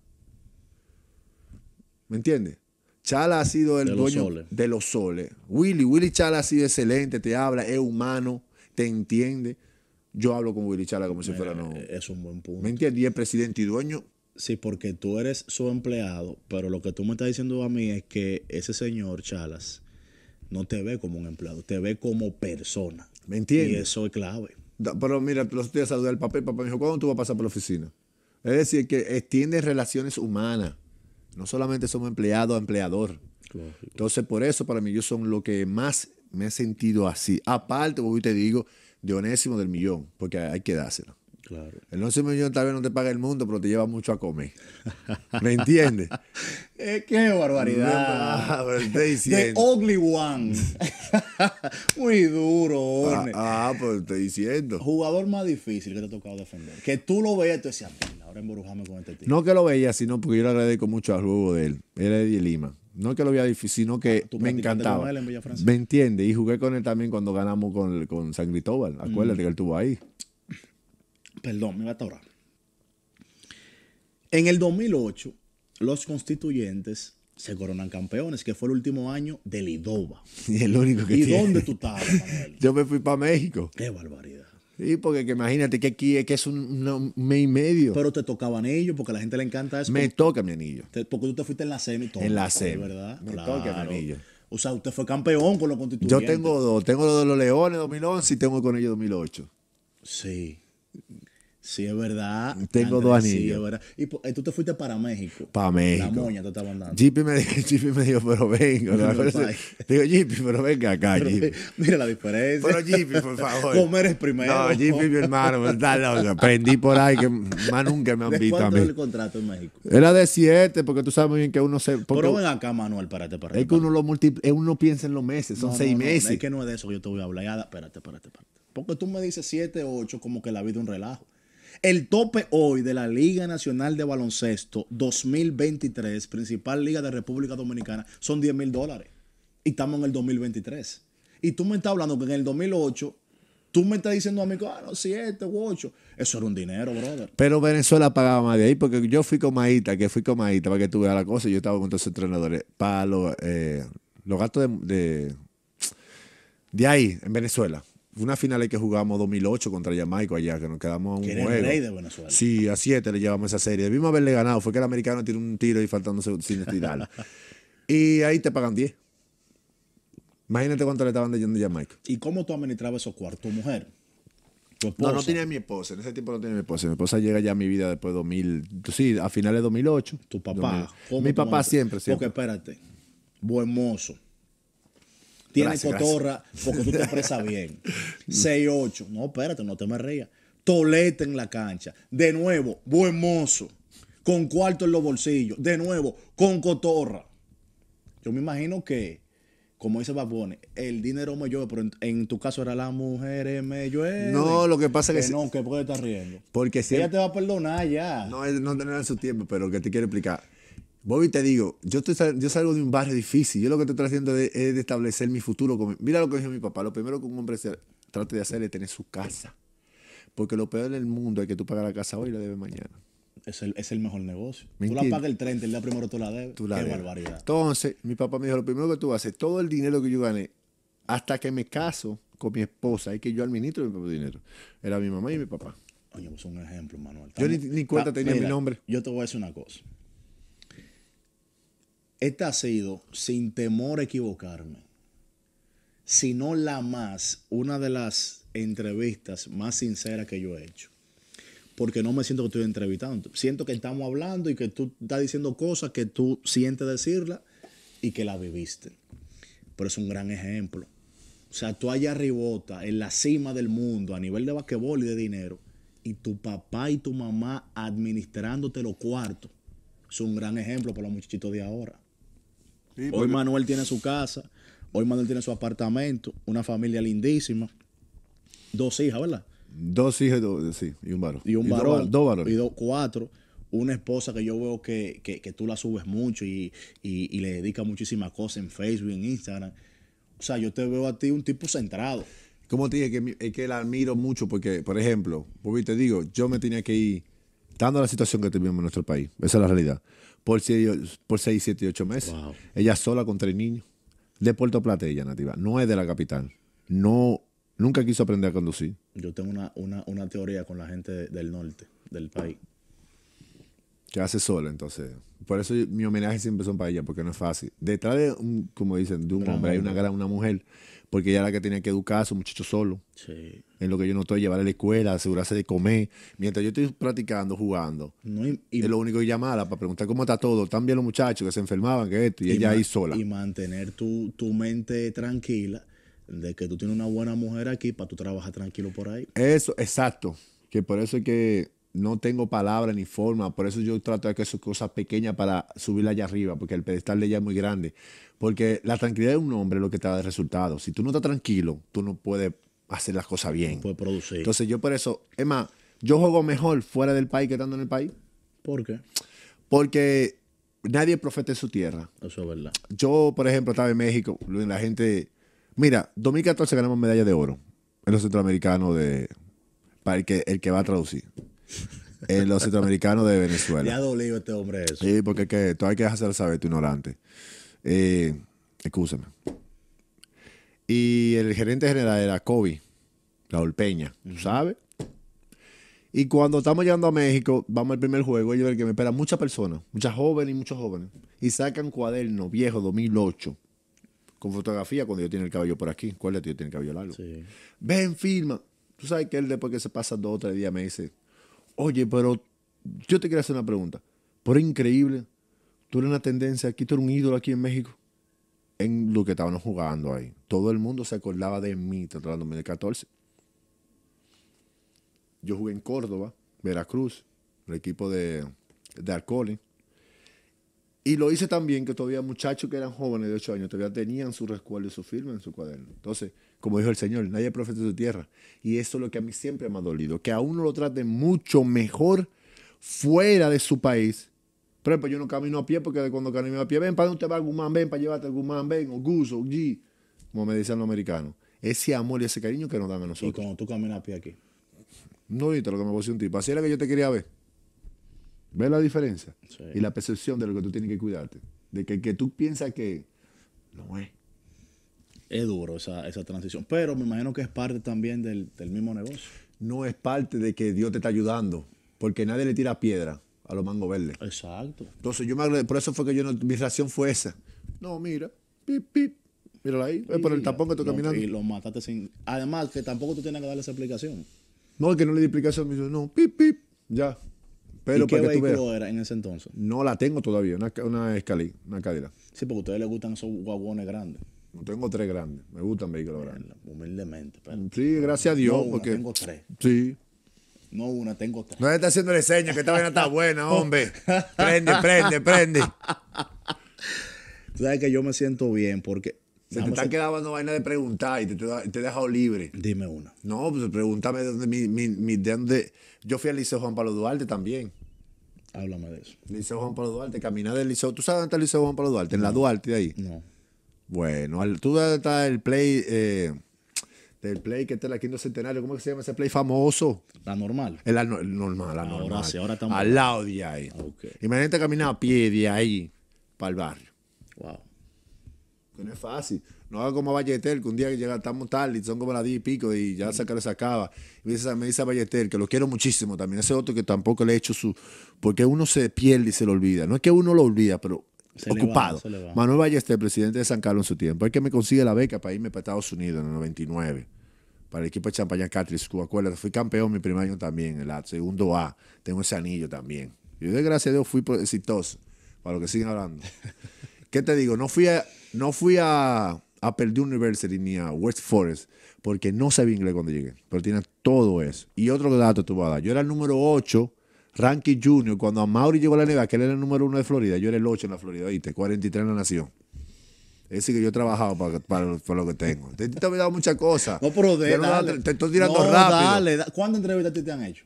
¿Me entiendes? Chala ha sido el De dueño de los soles. Willy, Willy Chala ha sido excelente, te habla, es humano, te entiende. Yo hablo con Willy Chala como si fuera no. Eh, Es un buen punto. ¿Me entiendes? Y es presidente y dueño. Sí, porque tú eres su empleado, pero lo que tú me estás diciendo a mí es que ese señor Chalas no te ve como un empleado, te ve como persona. ¿Me Y entiendes? eso es clave. Da- Pero mira, los días saludé al papá y papá me dijo, ¿cuándo tú vas a pasar por la oficina? Es decir, que extiende relaciones humanas. No solamente somos empleado a empleador. Entonces, por eso para mí, yo son lo que más me he sentido así. Aparte, hoy te digo, de Onésimo del Millón, porque hay que dárselo. Claro. El Onésimo Millón tal vez no te paga el mundo, pero te lleva mucho a comer. ¿Me entiendes? Eh, ¡Qué barbaridad! Ah, pero estoy The diciendo. Ugly One. Muy duro, Ah, Orne. ah, pues estoy diciendo. Jugador más difícil que te ha tocado defender. Que tú lo veías y tú decías, "Mierda, ahora embrujame con este tipo. No que lo veía, sino porque yo le agradezco mucho al juego de él. Era de Lima. No que lo veía difícil, sino que ¿Tú me encantaba. él en? Me entiende. Y jugué con él también cuando ganamos con, con San Cristóbal. Mm. Acuérdate que él estuvo ahí. Perdón, me va a atorar. En el 2008, los constituyentes se coronan campeones, que fue el último año del IDOBA. Y el único que ¿Y tiene. dónde tú estabas, Manuel? Yo me fui para México. Qué barbaridad. Sí, porque que imagínate que aquí es que es un, mes y medio. Pero te tocaban ellos porque a la gente le encanta eso. me toca mi anillo. Te- Porque tú te fuiste en la semi. todo, En la semi. ¿verdad? Me Claro. toca mi anillo. O sea, usted fue campeón con los constituyentes. Yo tengo dos. Tengo los de los Leones 2011 y tengo con ellos 2008. Sí. Sí, es verdad. Tengo Andrés, dos Sí, anillos. es verdad. Y eh, tú te fuiste para México. Para México. La moña te estaban dando. Jippy me, Jippy me dijo, pero pai. Digo, Jippy, pero venga acá, Pero, mira la diferencia. Pero Jippy, por favor. Comer es primero. No, Jippy, mi hermano, ¿verdad? loco? Aprendí por ahí que más nunca me han ¿De visto a cuánto mí. el contrato en México? Era de siete, porque tú sabes muy bien que uno se. Pero ven acá, Manuel, párate, párate. es que uno lo multiplica, uno piensa en los meses, son No, seis meses. Es que no es de eso que yo te voy a hablar. Ya, espérate, espérate, espérate. Porque tú me dices 7, 8, como que la vida es un relajo. El tope hoy de la Liga Nacional de Baloncesto 2023, principal liga de República Dominicana, son 10 mil dólares. Y estamos en el 2023. Y tú me estás hablando que en el 2008, tú me estás diciendo a mí ah, no, 7 u 8. Eso era un dinero, brother. Pero Venezuela pagaba más de ahí, porque yo fui con Maíta, que fui con Maíta para que tú veas la cosa, y yo estaba con todos esos entrenadores, para los, eh, los gastos de, de ahí, en Venezuela. Una final que jugamos 2008 contra Jamaica allá, que nos quedamos a un era el juego. rey de Venezuela. Sí, a siete le llevamos esa serie. Debimos haberle ganado. Fue que el americano tiró un tiro y faltándose sin estirarlo. y ahí te pagan 10. Imagínate cuánto le estaban yendo a Jamaica. ¿Y cómo tú administrabas esos cuartos, tu mujer? Tu No, no tenía mi esposa. En ese tiempo no tenía mi esposa. Mi esposa llega ya a mi vida después de 2000. Sí, a finales de 2008. Tu papá. 2000. ¿cómo Mi papá siempre, siempre. Porque espérate, buen mozo. Tiene Gracias, cotorra porque tú te expresas bien. 6-8. No, espérate, no te me rías. Tolete en la cancha. De nuevo, buen mozo. Con cuarto en los bolsillos. De nuevo, con cotorra. Yo me imagino que, como dice Babone, el dinero me llueve, pero en, en tu caso era las mujeres me llueven. No, lo que pasa es que que si- no, que puede estar riendo. Porque Ella siempre. te va a perdonar ya. No, no tener su tiempo, pero que te quiero explicar. Voy y te digo, yo, estoy, yo salgo de un barrio difícil. Yo lo que estoy haciendo es, es de establecer mi futuro. con mi- mira lo que dijo mi papá. Lo primero que un hombre se, trata de hacer es tener su casa. Porque lo peor del mundo es que tú pagas la casa hoy y la debes mañana. Es el, es el mejor negocio. ¿Me tú la pagas el 30, el día primero tú la debes. Tú la Qué debes. barbaridad. Entonces, mi papá me dijo, lo primero que tú haces, todo el dinero que yo gané, hasta que me caso con mi esposa, y que yo administro mi propio dinero. Era mi mamá y mi papá. Oye, pues un ejemplo, Manuel. Yo ni- ni cuenta ta- tenía mi nombre. Yo te voy a decir una cosa. Esta ha sido, sin temor a equivocarme, si no la más, una de las entrevistas más sinceras que yo he hecho. Porque no me siento que estoy entrevistando. Siento que estamos hablando y que tú estás diciendo cosas que tú sientes decirla y que la viviste. Pero es un gran ejemplo. O sea, tú allá arribota, en la cima del mundo, a nivel de basquetbol y de dinero, y tu papá y tu mamá administrándote los cuartos. Es un gran ejemplo para los muchachitos de ahora. Hoy Manuel tiene su casa, hoy Manuel tiene su apartamento, una familia lindísima, dos hijas, ¿verdad? Dos hijos, dos- sí, y un varón. Y un varón, var- Dos varones. y dos, cuatro. Una esposa que yo veo que, que- que tú la subes mucho y, y- y le dedicas muchísimas cosas en Facebook, en Instagram. O sea, yo te veo a ti un tipo centrado. Como te dije, que, es que la admiro mucho porque, por ejemplo, Bobby, te digo, yo me tenía que ir, dando la situación que tuvimos en nuestro país, esa es la realidad, por seis, por seis siete y ocho meses. Wow. Ella sola con tres niños, de Puerto Plata ella, nativa, no es de la capital, no, nunca quiso aprender a conducir. Yo tengo una, una, una teoría con la gente de- del norte del país. que hace sola, entonces. Por eso yo- mi homenaje siempre son para ella, porque no es fácil. Detrás de un, como dicen, de un hombre hay una una mujer, porque ella es la que tenía que educar a su muchacho solo. Sí. En lo que yo no estoy, llevarle a la escuela, asegurarse de comer. Mientras yo estoy practicando, jugando. No, y, y- es lo único que llamarla para preguntar cómo está todo. Están bien los muchachos que se enfermaban, que esto, y, y ella ahí sola. Y mantener tu, tu mente tranquila de que tú tienes una buena mujer aquí para tú trabajar tranquilo por ahí. Eso, exacto. Que por eso es que no tengo palabra ni forma. Por eso yo trato de que esas cosas pequeñas para subirla allá arriba, porque el pedestal de ella es muy grande. Porque la tranquilidad de un hombre es lo que te da de resultados. Si tú no estás tranquilo, tú no puedes hacer las cosas bien. Puede producir. Entonces yo por eso, es más, yo juego mejor fuera del país que estando en el país. ¿Por qué? Porque nadie profeta en su tierra. Eso es verdad. Yo, por ejemplo, estaba en México, la gente... Mira, 2014 ganamos medalla de oro en los centroamericanos de... Para el que, el que va a traducir. En los centroamericanos de Venezuela. dolido a este hombre eso. Sí, porque es que tú hay que hacerlo saber, tú ignorante. Eh, excúsame. Y el gerente general era Kobe, Raúl Peña, ¿tú ¿sabes? Y cuando estamos llegando a México, vamos al primer juego, ellos ven que me esperan muchas personas, muchas jóvenes y muchos jóvenes, y sacan cuaderno viejo 2008 con fotografía cuando yo tiene el cabello por aquí. ¿Cuál de ti tiene el cabello largo? Sí. Ven, firma. Tú sabes que él después que se pasa dos o tres días me dice, oye, pero yo te quiero hacer una pregunta. Es increíble. Tú eres una tendencia aquí, tú eres un ídolo aquí en México. En lo que estábamos jugando ahí. Todo el mundo se acordaba de mí, en 2014. Yo jugué en Córdoba, Veracruz, el equipo de, de Arcoli. Y lo hice también que todavía muchachos que eran jóvenes de 8 años todavía tenían su recuerdo y su firma en su cuaderno. Entonces, como dijo el Señor, nadie es profeta de su tierra. Y eso es lo que a mí siempre me ha dolido, que a uno lo traten mucho mejor fuera de su país. Por ejemplo, yo no camino a pie porque cuando camino a pie, ven, ¿para dónde usted va, Guzmán? Ven, para llevarte al Guzmán, ven, o Gus, o G, como me dicen los americanos. Ese amor y ese cariño que nos dan a Y nosotros. cuando tú caminas a pie aquí. No viste lo que me puso un tipo. Así era que yo te quería ver. ¿Ves la diferencia? Sí. Y la percepción de lo que tú tienes que cuidarte. De que el que tú piensas que no es. Es duro esa, esa transición. Pero me imagino que es parte también del, del mismo negocio. No es parte de que Dios te está ayudando. Porque nadie le tira piedra a los mangos verdes. Exacto. Entonces yo me agrade- por eso fue que yo no, mi reacción fue esa. No, mira, pip, pip. Mírala ahí. Es por el tapón que estoy caminando. Y lo mataste sin. Además, que tampoco tú tienes que darle esa explicación. No, que no le di explicación. Me dijo, no, pip, pip. Ya. Pero ¿Y qué para que tú vehículo veas. era en ese entonces? No la tengo todavía. Una, una escalí, una cadera. Sí, porque a ustedes les gustan esos guaguones grandes. No tengo tres grandes. Me gustan vehículos grandes. Humildemente. pero- Sí, gracias a Dios. No una, porque, tengo tres. Sí. No una, tengo tres. No le está haciendo señas que esta vaina está buena, hombre. Prende, prende, prende. Tú sabes que yo me siento bien porque. Se te está quedando vaina de preguntar y te, te, te he dejado libre. Dime una. No, pues pregúntame de dónde mi, mi, mi- de dónde. Yo fui al Liceo Juan Pablo Duarte también. Háblame de eso. Liceo Juan Pablo Duarte, caminar del liceo. ¿Tú sabes dónde está el Liceo Juan Pablo Duarte? En la Duarte de ahí. No. Bueno, tú dónde está el play. eh, del play que está en la quinto centenario. ¿Cómo que se llama ese play famoso? La normal. El, el normal, la Ahora normal. sí, ahora estamos- Al lado de ahí. Ok. Imagínate caminar a pie de ahí para el barrio. Wow. Que no es fácil. No haga como Valletel, que un día que llega, estamos tarde, y son como las 10 y pico y ya se le sacaba. Y me dice, me dice a Valletel, que lo quiero muchísimo también. Ese otro que tampoco le he hecho su. Porque uno se pierde y se lo olvida. No es que uno lo olvida, pero Se le va, ocupado. se va. Manuel Ballester, presidente de San Carlos en su tiempo, es que me consigue la beca para irme para Estados Unidos en el 99. Para el equipo de Champaña School. Acuérdate, fui campeón mi primer año también, el segundo A. Tengo ese anillo también. Y yo, de gracias a Dios, fui pues, exitoso. Para lo que siguen hablando. ¿Qué te digo? No fui a, no fui a, a Purdue University ni a West Forest porque no sabía inglés cuando llegué. Pero tiene todo eso. Y otro dato te voy a dar. Yo era el número 8, Ranking Junior. Cuando a Mauri llegó a la NBA, que él era el número 1 de Florida, yo era el 8 en la Florida, ¿viste? 43 en la nación. Es decir, que yo he trabajado para, para, para lo que tengo. Te, te he dado muchas cosas. No, pero de, no- dale. te, te estoy tirando No, rápido. Dale, da- ¿Cuántas entrevistas te, te han hecho?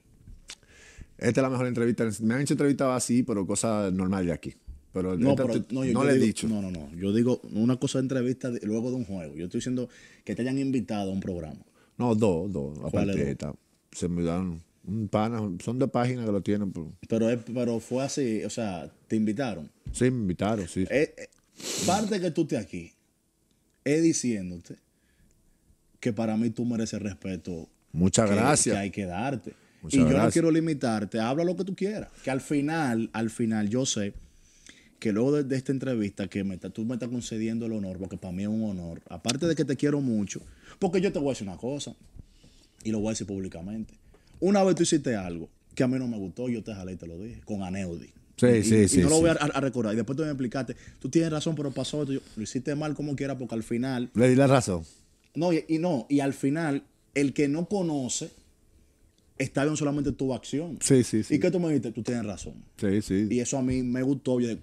Esta es la mejor entrevista. Me han hecho entrevistas así, pero cosas normales de aquí. Pero, No, pero no, yo, no yo le he dicho. No, no, no. Yo digo una cosa de entrevista de- luego de un juego. Yo estoy diciendo que te hayan invitado a un programa. No, dos, dos. ¿Cuál Aparte de esta. Se me dan un pana. Son dos páginas que lo tienen. Pero, Pero, es- pero fue así, o sea, te invitaron. sí, me invitaron, sí. Eh, eh, parte que tú estés aquí es diciéndote que para mí tú mereces respeto Muchas que, gracias. que hay que darte. Muchas y yo no quiero limitarte, habla lo que tú quieras. Que al final, al final yo sé que luego de, de esta entrevista que me, está- tú me estás concediendo el honor, porque para mí es un honor, aparte de que te quiero mucho, porque yo te voy a decir una cosa, y lo voy a decir públicamente. Una vez tú hiciste algo que a mí no me gustó, yo te jalé y te lo dije, con Aneudi. Sí, Y- sí, y, sí, Y no lo voy a, a recordar. Y después tú me explicaste, tú tienes razón, pero pasó esto. Yo, lo hiciste mal como quiera, porque al final Le di la razón. no, y, y no, y al final, el que no conoce está bien solamente tu acción. Sí, sí, sí. ¿Y qué tú me dijiste? Tú tienes razón. Sí, sí. Y eso a mí me gustó, yo de,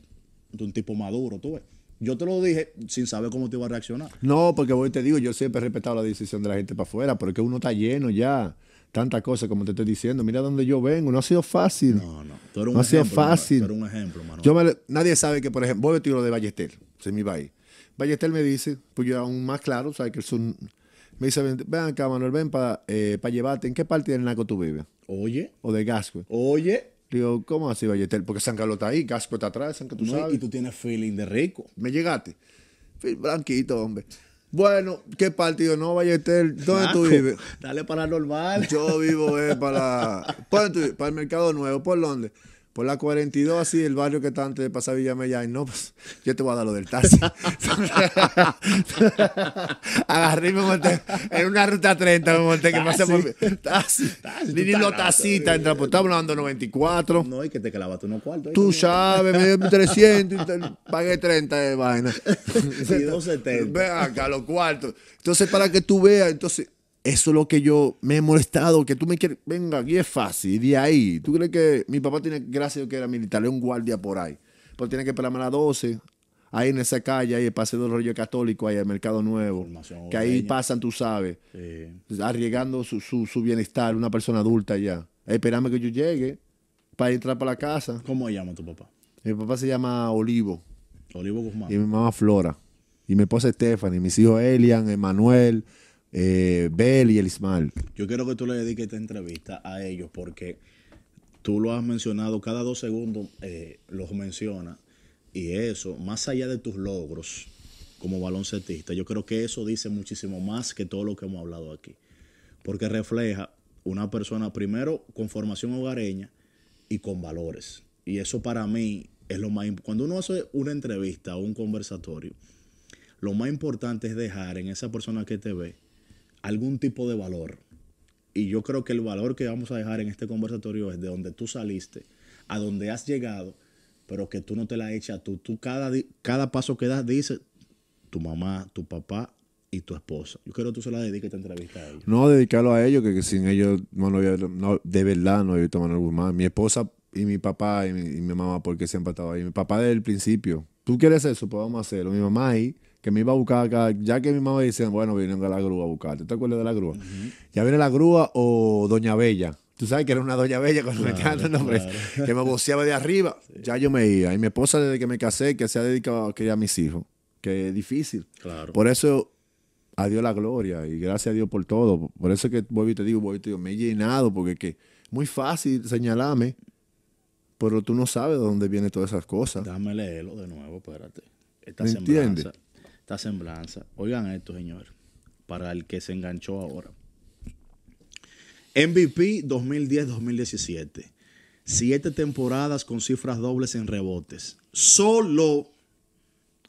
de un tipo maduro, tú ves. Yo te lo dije sin saber cómo te iba a reaccionar. No, porque voy te digo, yo siempre he respetado la decisión de la gente para afuera, porque uno está lleno ya. Tantas cosas como te estoy diciendo. Mira dónde yo vengo. No ha sido fácil. No, no. Tú eres un No ha sido ejemplo, fácil. Tú eres un ejemplo, Manuel. Yo me- nadie sabe que, por ejemplo, voy a lo de Ballester, es mi país. Ballester me dice, pues yo aún más claro, sabes que él son, me dice, ven, acá, Manuel, ven para llevarte, ¿en qué parte del Naco tú vives? Oye, O de Gasco. oye. Digo, ¿cómo así, Ballester? Porque San Carlos está ahí, Gasco está atrás, San tú no, sabes. y tú tienes feeling de rico. Me llegaste. Fui blanquito, hombre. Bueno, ¿qué partido? No, Ballester, ¿dónde tú Naco, vives? Dale para normal. Yo vivo eh, para, ¿por dónde tú para el Mercado Nuevo. ¿Por dónde? Por la 42, así, el barrio que está antes de pasar Villa Mella. Y no, pues, yo te voy a dar lo del taxi. Agarré y me monté en una ruta 30, me monté que pasé por taxi. Taxi, Ni, ni los taxistas entran, pues estamos hablando de 94. No, y que te clavaste unos cuartos. Tú sabes, me dio 300 y pagué 30 de vaina. Y 270. Ven acá, los cuartos. Entonces, para que tú veas, entonces, eso es lo que yo me he molestado, que tú me quieres, venga, aquí es fácil, de ahí. ¿Tú crees que mi papá tiene, gracias a que era militar, es un guardia por ahí? Pero tiene que esperarme a las 12, ahí en esa calle, ahí el Paseo del Rollo Católico, ahí el Mercado Nuevo, Formación que ahí pasan, tú sabes, Sí. arriesgando su, su, su bienestar, una persona adulta ya. Esperame que yo llegue para entrar para la casa. ¿Cómo se llama tu papá? Mi papá se llama Olivo. Olivo Guzmán. Y mi mamá Flora. Y mi esposa Stephanie. Mis hijos Elian, Emanuel, eh, Bel y Elismal. Yo quiero que tú le dediques esta entrevista a ellos porque tú lo has mencionado, cada dos segundos eh, los mencionas. Y eso, más allá de tus logros como baloncetista, yo creo que eso dice muchísimo más que todo lo que hemos hablado aquí. Porque refleja una persona, primero, con formación hogareña y con valores. Y eso para mí es lo más importante. Cuando uno hace una entrevista o un conversatorio, lo más importante es dejar en esa persona que te ve algún tipo de valor. Y yo creo que el valor que vamos a dejar en este conversatorio es de donde tú saliste, a donde has llegado, pero que tú no te la echas tú. Tú cada, cada paso que das dices tu mamá, tu papá y tu esposa. Yo quiero que tú se la dediques esta entrevista a ellos. No dedicarlo a ellos, que, sin ellos no lo había- no, de verdad no he visto a Manuel Guzmán. Mi esposa y mi papá y mi, y mi mamá, porque siempre ha estado ahí. Mi papá desde el principio. ¿Tú quieres eso? Pues vamos a hacerlo. Mi mamá ahí, que me iba a buscar acá, ya que mi mamá decía, bueno, vienen a la grúa a buscarte. ¿Te acuerdas de la grúa? Ya viene la grúa o Doña Bella. Tú sabes que era una Doña Bella cuando me Claro, estaban dando nombres, claro. que me boceaba de arriba. Ya yo me iba. Y mi esposa, desde que me casé, que se ha dedicado a criar a mis hijos, que es difícil. Claro. Por eso a Dios la gloria y gracias a Dios por todo. Por eso es que voy y te digo, voy y te digo, me he llenado porque es que muy fácil señalarme, pero tú no sabes de dónde vienen todas esas cosas. Dame leerlo de nuevo, espérate. Esta ¿Me entiendes? Esta semblanza. Oigan esto, señores. Para el que se enganchó ahora. MVP 2010-2017. Siete temporadas con cifras dobles en rebotes. Solo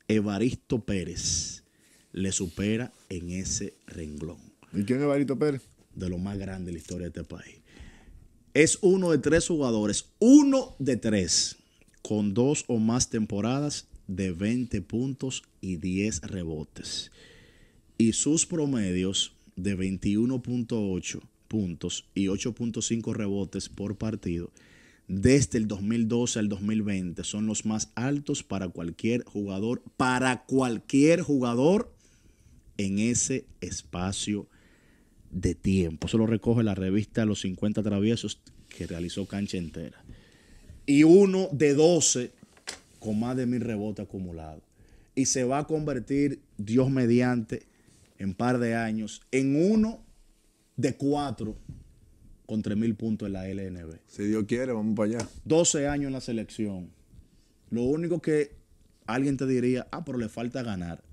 Evaristo Pérez le supera en ese renglón ¿Y quién es Barito Pérez? de lo más grande de la historia de este país. Es uno de tres jugadores, uno de tres, con dos o más temporadas de 20 puntos y 10 rebotes. Y sus promedios de 21.8 puntos y 8.5 rebotes por partido desde el 2012 al 2020 son los más altos para cualquier jugador, para cualquier jugador en ese espacio de tiempo. Eso lo recoge la revista Los 50 Traviesos que realizó cancha entera. Y uno de 12 con más de mil rebotes acumulados. Y se va a convertir, Dios mediante, en par de años, en uno de cuatro con 3 mil puntos en la LNB. Si Dios quiere, vamos para allá. 12 años en la selección. Lo único que alguien te diría, ah, pero le falta ganar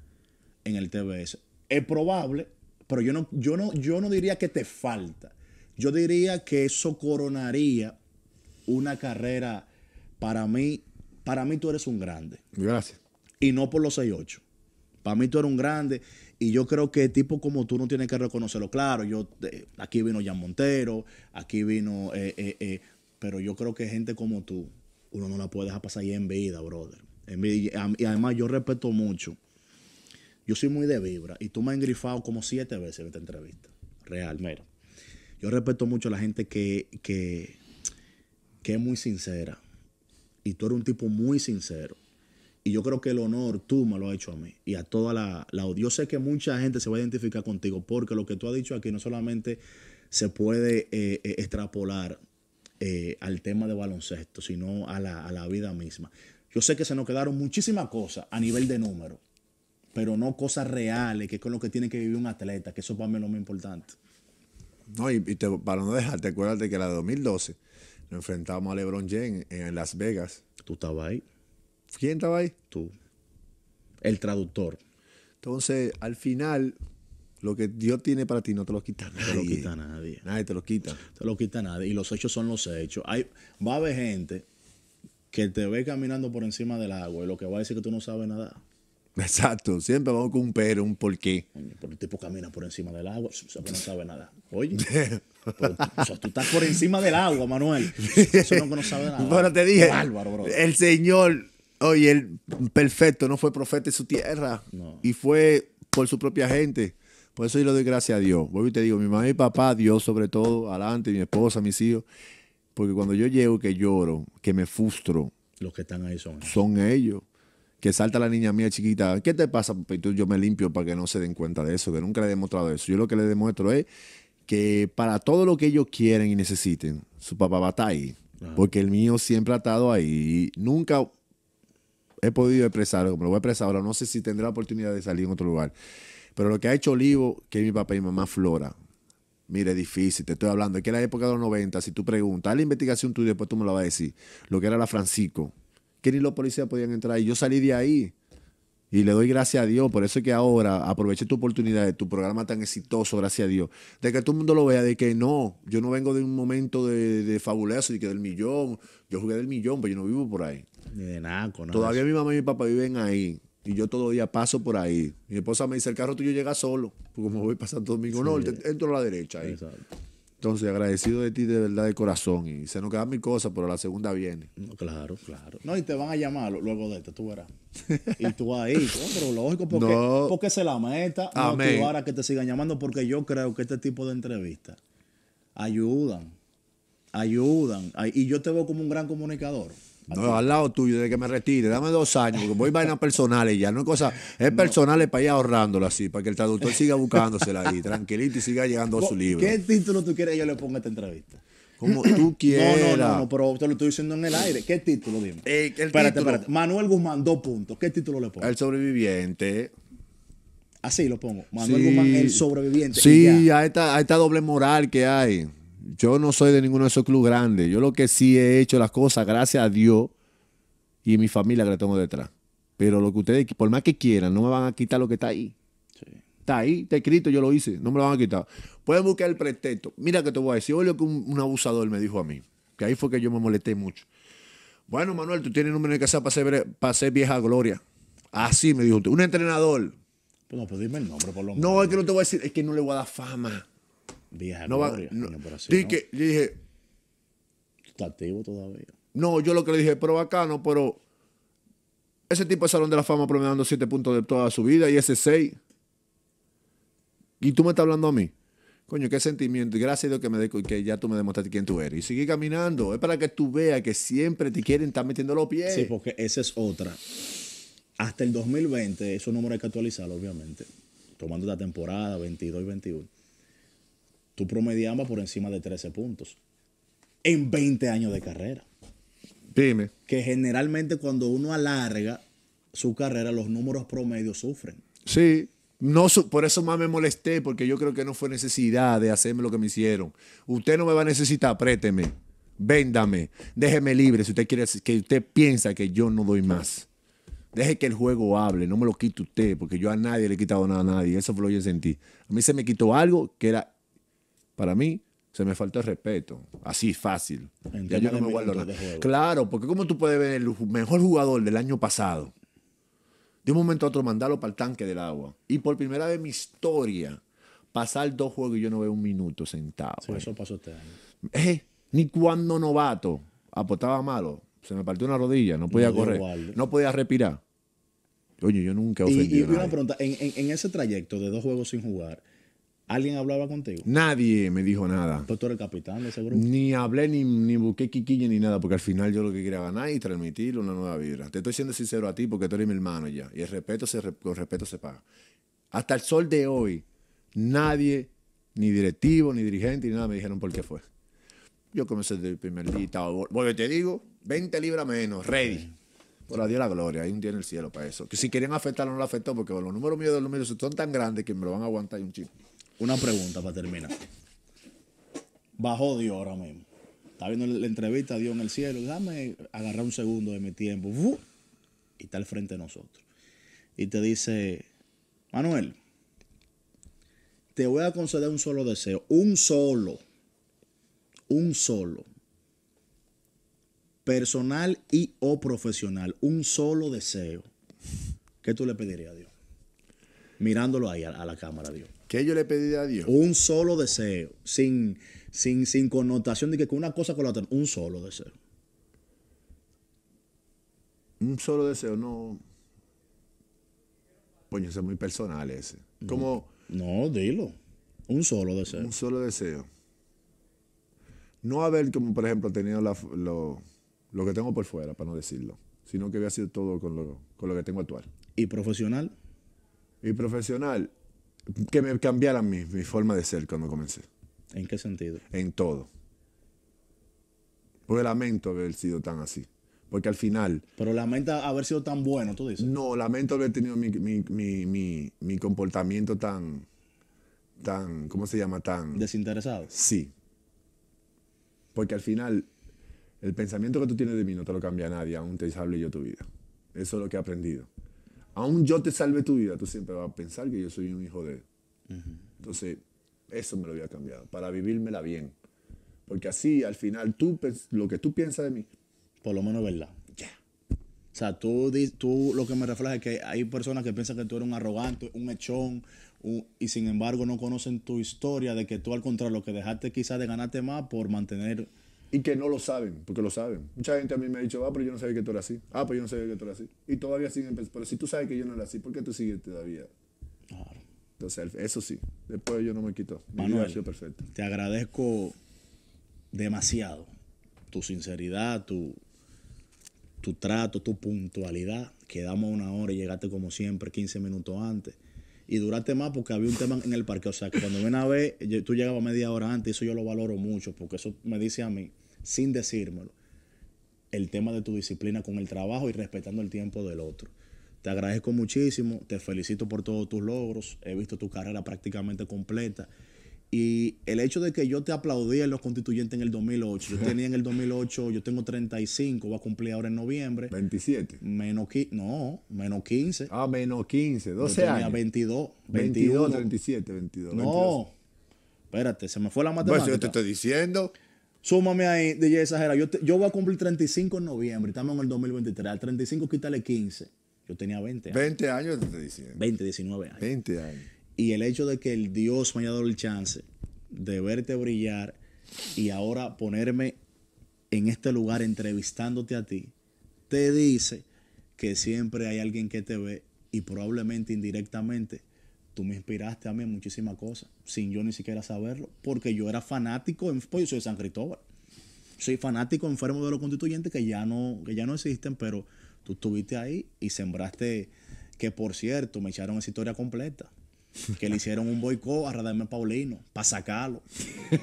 en el TBS. Es probable, pero yo no, yo no, yo no diría que te falta. Yo diría que eso coronaría una carrera para mí. Para mí tú eres un grande. Gracias. Y no por los 6-8. Para mí tú eres un grande. Y yo creo que tipo como tú no tienes que reconocerlo. Claro, yo eh, aquí vino Jan Montero, aquí vino. eh, eh, pero yo creo que gente como tú, uno no la puede dejar pasar ahí en vida, brother. En vida. Y además yo respeto mucho. Yo soy muy de vibra. Y tú me has engrifado como siete veces en esta entrevista. Real, mira. Yo respeto mucho a la gente que, que, que es muy sincera. Y tú eres un tipo muy sincero. Y yo creo que el honor tú me lo has hecho a mí y a toda la, la Yo sé que mucha gente se va a identificar contigo porque lo que tú has dicho aquí no solamente se puede eh, eh, extrapolar eh, al tema de baloncesto, sino a la, a la vida misma. Yo sé que se nos quedaron muchísimas cosas a nivel de número, pero no cosas reales, que es con lo que tiene que vivir un atleta, que eso para mí es lo más importante. No, y, y te- para no dejarte, acuérdate que la de 2012 nos enfrentamos a LeBron James en, Las Vegas. Tú estabas ahí, ¿Quién estaba ahí? tú, el traductor, Entonces, al final, lo que Dios tiene para ti no te lo quita no nadie. te lo quita nadie. Nadie te lo quita. te lo quita nadie. Y los hechos son los hechos. Hay, va a haber gente que te ve caminando por encima del agua y lo que va a decir que tú no sabes nada. Exacto. Siempre vamos con un pero, un porqué. Coño, pero el tipo camina por encima del agua, o sea, no sabe nada. Oye, pero, o sea, tú estás por encima del agua, Manuel. Eso no sabe nada. Pero te dije, Bárbaro, bro. el Señor, oye, el perfecto, no fue profeta en su tierra. No. Y fue por su propia gente. Por eso yo le doy gracias a Dios. Vuelvo y te digo, mi mamá y mi papá, Dios sobre todo, adelante, mi esposa, mis hijos. Porque cuando yo llego, que lloro, que me frustro, Los que están ahí son. son ellos. Que salta la niña mía chiquita, ¿qué te pasa? papi? Y tú- yo me limpio para que no se den cuenta de eso, que nunca le he demostrado eso. Yo lo que le demuestro es que para todo lo que ellos quieren y necesiten, su papá va a estar ahí. Porque el mío siempre ha estado ahí. Y nunca he podido expresarlo, como lo voy a expresar ahora. No sé si tendré la oportunidad de salir en otro lugar. Pero lo que ha hecho Olivo, que es mi papá y mi mamá Flora, mire, difícil, te estoy hablando. Es que la época de los 90, si tú preguntas, la investigación tú y después tú me lo vas a decir. Lo que era la Francisco, que ni los policías podían entrar. Y yo salí de ahí. Y le doy gracias a Dios. Por eso es que ahora aproveché tu oportunidad de tu programa tan exitoso, gracias a Dios. De que todo el mundo lo vea, de que no, yo no vengo de un momento de, de fabuloso, de que del millón. Yo jugué del millón, pero yo no vivo por ahí. Ni de naco, nada. Todavía mi mamá y mi papá viven ahí. Y yo todo día paso por ahí. Mi esposa me dice, el carro tuyo llega solo. Porque como voy pasando domingo norte, entro a la derecha ahí. Exacto. Entonces, agradecido de ti de verdad de corazón. Y se nos quedan mis cosas, pero la segunda viene. No, claro, claro. No, y te van a llamar luego de esto, tú verás. Y tú ahí, no, pero lógico, porque, No. porque se la meta, Amén. motivar a que te sigan llamando, porque yo creo que este tipo de entrevistas ayudan, ayudan. Ay, Y yo te veo como un gran comunicador. No, al lado tuyo, de que me retire. Dame dos años, porque voy a vainas personales ya. No es cosa, es personales para ir ahorrándolo así, para que el traductor siga buscándosela ahí, tranquilito y siga llegando a su libro. ¿Qué título tú quieres que yo le ponga a esta entrevista? Como tú No, quieras. no, no, no, pero te lo estoy diciendo en el aire. ¿Qué título, dime? Eh, el espérate, título. espérate. Manuel Guzmán, dos puntos. ¿Qué título le pongo? El sobreviviente. Así lo pongo. Manuel Sí. Guzmán, el sobreviviente. Sí, a esta, a esta doble moral que hay. Yo no soy de ninguno de esos clubes grandes. Yo lo que sí he hecho las cosas, gracias a Dios y mi familia que la tengo detrás. Pero lo que ustedes, por más que quieran, no me van a quitar lo que está ahí. Está ahí, está escrito, yo lo hice, no me lo van a quitar. Pueden buscar el pretexto. Mira que te voy a decir, oye lo que un, un abusador me dijo a mí, que ahí fue que yo me molesté mucho. Bueno, Manuel, tú tienes número de casa para ser, para ser vieja gloria. Así me dijo usted. Un entrenador. Pues no, pues dime el nombre por lo menos. No, es que no te voy a decir, es que no le voy a dar fama. Vieja No va, no. coño, pero así Di no. dije, activo todavía. no, yo lo que le dije, pero bacano, pero ese tipo de Salón de la Fama promediando 7 puntos de toda su vida y ese 6. Y tú me estás hablando a mí. Coño, qué sentimiento. Y gracias a Dios que, me de- que ya tú me demostraste quién tú eres. Y sigue caminando. Es para que tú veas que siempre te quieren estar metiendo los pies. Sí, porque esa es otra. Hasta el 2020, esos números hay que actualizarlos, obviamente. Tomando la temporada 22 y 21. Tú promediabas por encima de 13 puntos. En 20 años de carrera. Dime. Que generalmente cuando uno alarga su carrera, los números promedios sufren. Sí. No, su- por eso más me molesté, porque yo creo que no fue necesidad de hacerme lo que me hicieron. Usted no me va a necesitar, présteme, véndame, déjeme libre si usted quiere, que usted piensa que yo no doy más. Deje que el juego hable, no me lo quite usted, porque yo a nadie le he quitado nada a nadie. Eso fue lo que yo sentí. A mí se me quitó algo que era, para mí, se me faltó el respeto. Así fácil. En Ya yo no me guardo nada. Claro, porque como tú puedes ver el mejor jugador del año pasado, de un momento a otro mandarlo para el tanque del agua. Y por primera vez en mi historia, pasar dos juegos y yo no veo un minuto sentado. Sí, eso pasó este año. Eh, ni cuando novato apostaba malo, se me partió una rodilla, no podía No correr, no podía respirar. Oye, yo nunca he Y, y a una pregunta, en, en- en ese trayecto de dos juegos sin jugar, ¿alguien hablaba contigo? Nadie me dijo nada. Pues tú eres el capitán de ese grupo. Ni hablé, ni, ni busqué quiquilla, ni nada, porque al final yo lo que quería ganar y transmitir una nueva vibra. Te estoy siendo sincero a ti porque tú eres mi hermano ya. Y el respeto se, con respeto se paga. Hasta el sol de hoy, nadie, ni directivo, ni dirigente, ni nada, me dijeron por qué fue. Yo comencé desde el primer día. Porque te digo, 20 libras menos, ready. Por adiós la gloria, hay un día en el cielo para eso. Que si querían afectarlo, no lo afectó, porque los números míos de los míos son tan grandes que me lo van a aguantar y un chico. Una pregunta para terminar. Bajó Dios ahora mismo. Está viendo la entrevista, Dios en el cielo. Déjame agarrar un segundo de mi tiempo. Y está al frente de nosotros. Y te dice, Manuel, te voy a conceder un solo deseo. Un solo. Un solo. Personal y o profesional. Un solo deseo. ¿Qué tú le pedirías a Dios? Mirándolo ahí a, a la cámara, Dios. ¿Qué yo le pedí a Dios? Un solo deseo, sin, sin, sin connotación de que con una cosa con la otra, un solo deseo. Un solo deseo, no. Coño, ese es muy personal ese. Como No, dilo. Un solo deseo. un solo deseo. No haber, como por ejemplo, tenido la- lo, lo que tengo por fuera, para no decirlo, sino que había sido todo con lo, con lo que tengo actual. Y profesional, Y profesional, que me cambiaran mi, mi forma de ser cuando comencé, ¿en qué sentido? en todo. Porque lamento haber sido tan así. Porque al final, Pero lamenta haber sido tan bueno, tú dices. No, lamento haber tenido mi, mi, mi, mi, mi comportamiento tan, tan, ¿cómo se llama? Tan, Desinteresado. sí. Porque al final, el pensamiento que tú tienes de mí no te lo cambia nadie, aún te salve yo tu vida. Eso es lo que he aprendido. Aún yo te salve tu vida, tú siempre vas a pensar que yo soy un hijo de... Entonces, eso me lo había cambiado, para vivírmela bien. Porque así, al final, tú, lo que tú piensas de mí, Por lo menos es verdad. ya. O sea, tú, tú lo que me refleja es que hay personas que piensan que tú eres un arrogante, un echón, un- y sin embargo no conocen tu historia de que tú al contrario, lo que dejaste quizás de ganarte más por mantener... Y que no lo saben, porque lo saben. Mucha gente a mí me ha dicho, ah, pero yo no sabía que tú eras así. Ah, pero yo no sabía que tú eras así. Y todavía siguen pensando, pero si tú sabes que yo no era así, ¿por qué tú sigues todavía? Claro. Entonces, eso sí, después yo no me quito. Mi vida Manuel. ha sido perfecta. Te agradezco demasiado tu sinceridad, tu, tu trato, tu puntualidad. Quedamos una hora y llegaste como siempre, 15 minutos antes. Y duraste más porque había un tema en el parque. O sea, que cuando ven a ver, tú llegabas media hora antes, eso yo lo valoro mucho, porque eso me dice a mí, sin decírmelo, el tema de tu disciplina con el trabajo y respetando el tiempo del otro. Te agradezco muchísimo, te felicito por todos tus logros, he visto tu carrera prácticamente completa. Y el hecho de que yo te aplaudí en los constituyentes en el 2008, yo tenía en el 2008, yo tengo 35, voy a cumplir ahora en noviembre. 27. Menos, qui- no, menos 15. Ah, menos 15, Yo 12 tenía años. 22, 22, 21. 37, 22. 22. No, espérate, se me fue la Pues matemática. yo te estoy diciendo. Súmame ahí, DJ Exagera. Yo, te- yo voy a cumplir 35 en noviembre, estamos en el 2023. Al 35 quítale 15. Yo tenía 20 años. 20 años te estoy diciendo. 20, 19 años. 20 años. Y el hecho de que el Dios me haya dado el chance de verte brillar y ahora ponerme en este lugar entrevistándote a ti, te dice que siempre hay alguien que te ve y probablemente indirectamente tú me inspiraste a mí en muchísimas cosas, sin yo ni siquiera saberlo, porque yo era fanático, en, pues yo soy de San Cristóbal. Soy fanático enfermo de los constituyentes que ya no, que ya no existen, pero tú estuviste ahí y sembraste, que por cierto, me echaron esa historia completa. Que le hicieron un boicot a Radamel Paulino para sacarlo.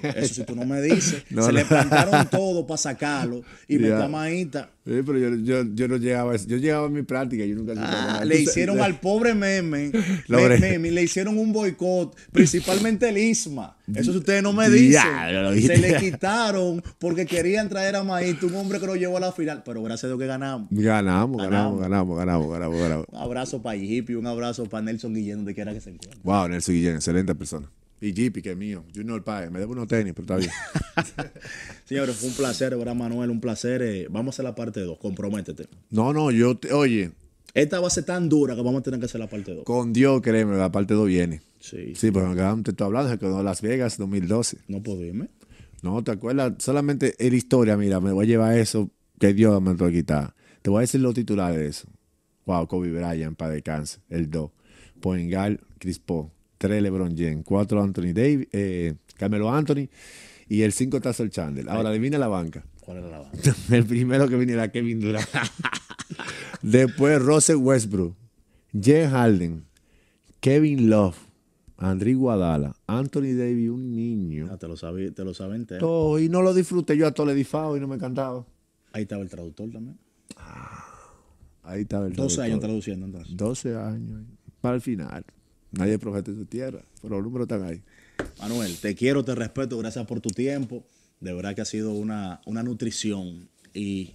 Eso si tú no me dices. No, se no. le plantaron todo para sacarlo. Y me Ya. camadita. Sí, pero yo, yo, yo no llegaba. Yo llegaba a mi práctica, yo nunca Ah, le hicieron al pobre meme, me- meme, le hicieron un boicot, principalmente el ISMA. Eso si ustedes no me dicen. Lo Se le quitaron porque querían traer a Maíto, un hombre que lo llevó a la final, pero gracias a Dios que ganamos. Ganamos, Ganamos. ganamos, ganamos, ganamos, ganamos, ganamos. Un abrazo para Hippie, un abrazo para Nelson Guillén, donde quiera que se encuentre. Wow, Nelson Guillén, excelente persona. Y Jeepy, que es mío. Junior Páez, me debo unos tenis, pero está bien. Señores, fue un placer, ¿verdad, Manuel? Un placer. eh, vamos a hacer la parte 2, comprométete. No, no, yo, te- oye, Esta va a ser tan dura que vamos a tener que hacer la parte 2. con Dios, créeme, la parte 2 viene. Sí, Sí, porque acabamos te estoy hablando, se quedó Las Vegas 2012. no puedo irme. No, ¿te acuerdas? Solamente en la historia, mira, me voy a llevar eso que Dios me lo quitar. Te voy a decir los titulares de eso. Wow, Kobe Bryant, para descanse. El 2. Poingal, Chris Paul. 3, LeBron James. 4, Anthony Davis, eh, Carmelo Anthony. Y el 5, Tassel Chandler. Ahora, adivina la banca. ¿Cuál era la banda? El primero que viniera Kevin Durant. Después Russell Westbrook, Jen Harden, Kevin Love, André Guadala, Anthony Davis, un niño. Ah, te lo sabe, te lo sabe entero. Todo, y no lo disfruté. Yo a todo le y no me cantaba. Ahí estaba el traductor también. Ahí estaba el 12 años traductor. traduciendo entonces. 12 años. Para el final. Nadie profeta en su tierra, pero los números están ahí. Manuel, te quiero, te respeto, gracias por tu tiempo. De verdad que ha sido una, una nutrición y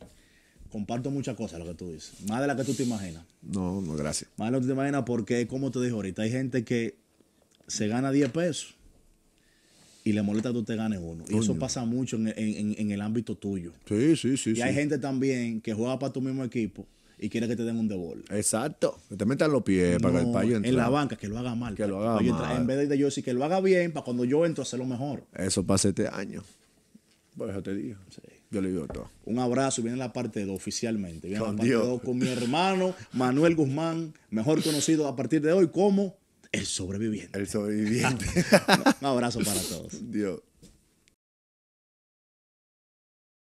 comparto muchas cosas lo que tú dices. Más de la que tú te imaginas. No, no, gracias. Más de lo que tú te imaginas porque, como te dije ahorita, hay gente que se gana 10 pesos y le molesta que tú te ganes uno. Y eso pasa mucho en, en- en el ámbito tuyo. Sí, sí, sí. Y sí. hay gente también que juega para tu mismo equipo y quiere que te den un devol. Exacto. Que te metan los pies para que el payo en entre. la banca, que lo haga mal. Que lo haga mal. En vez de yo decir que lo haga bien, para cuando yo entro, hacerlo mejor. Eso pasa este año. Por eso te digo. Yo le digo todo. Un abrazo y viene la parte 2 oficialmente. Viene Con la parte Dios. 2 con mi hermano Manuel Guzmán, mejor conocido a partir de hoy como el sobreviviente. El sobreviviente. Un abrazo para todos. Dios.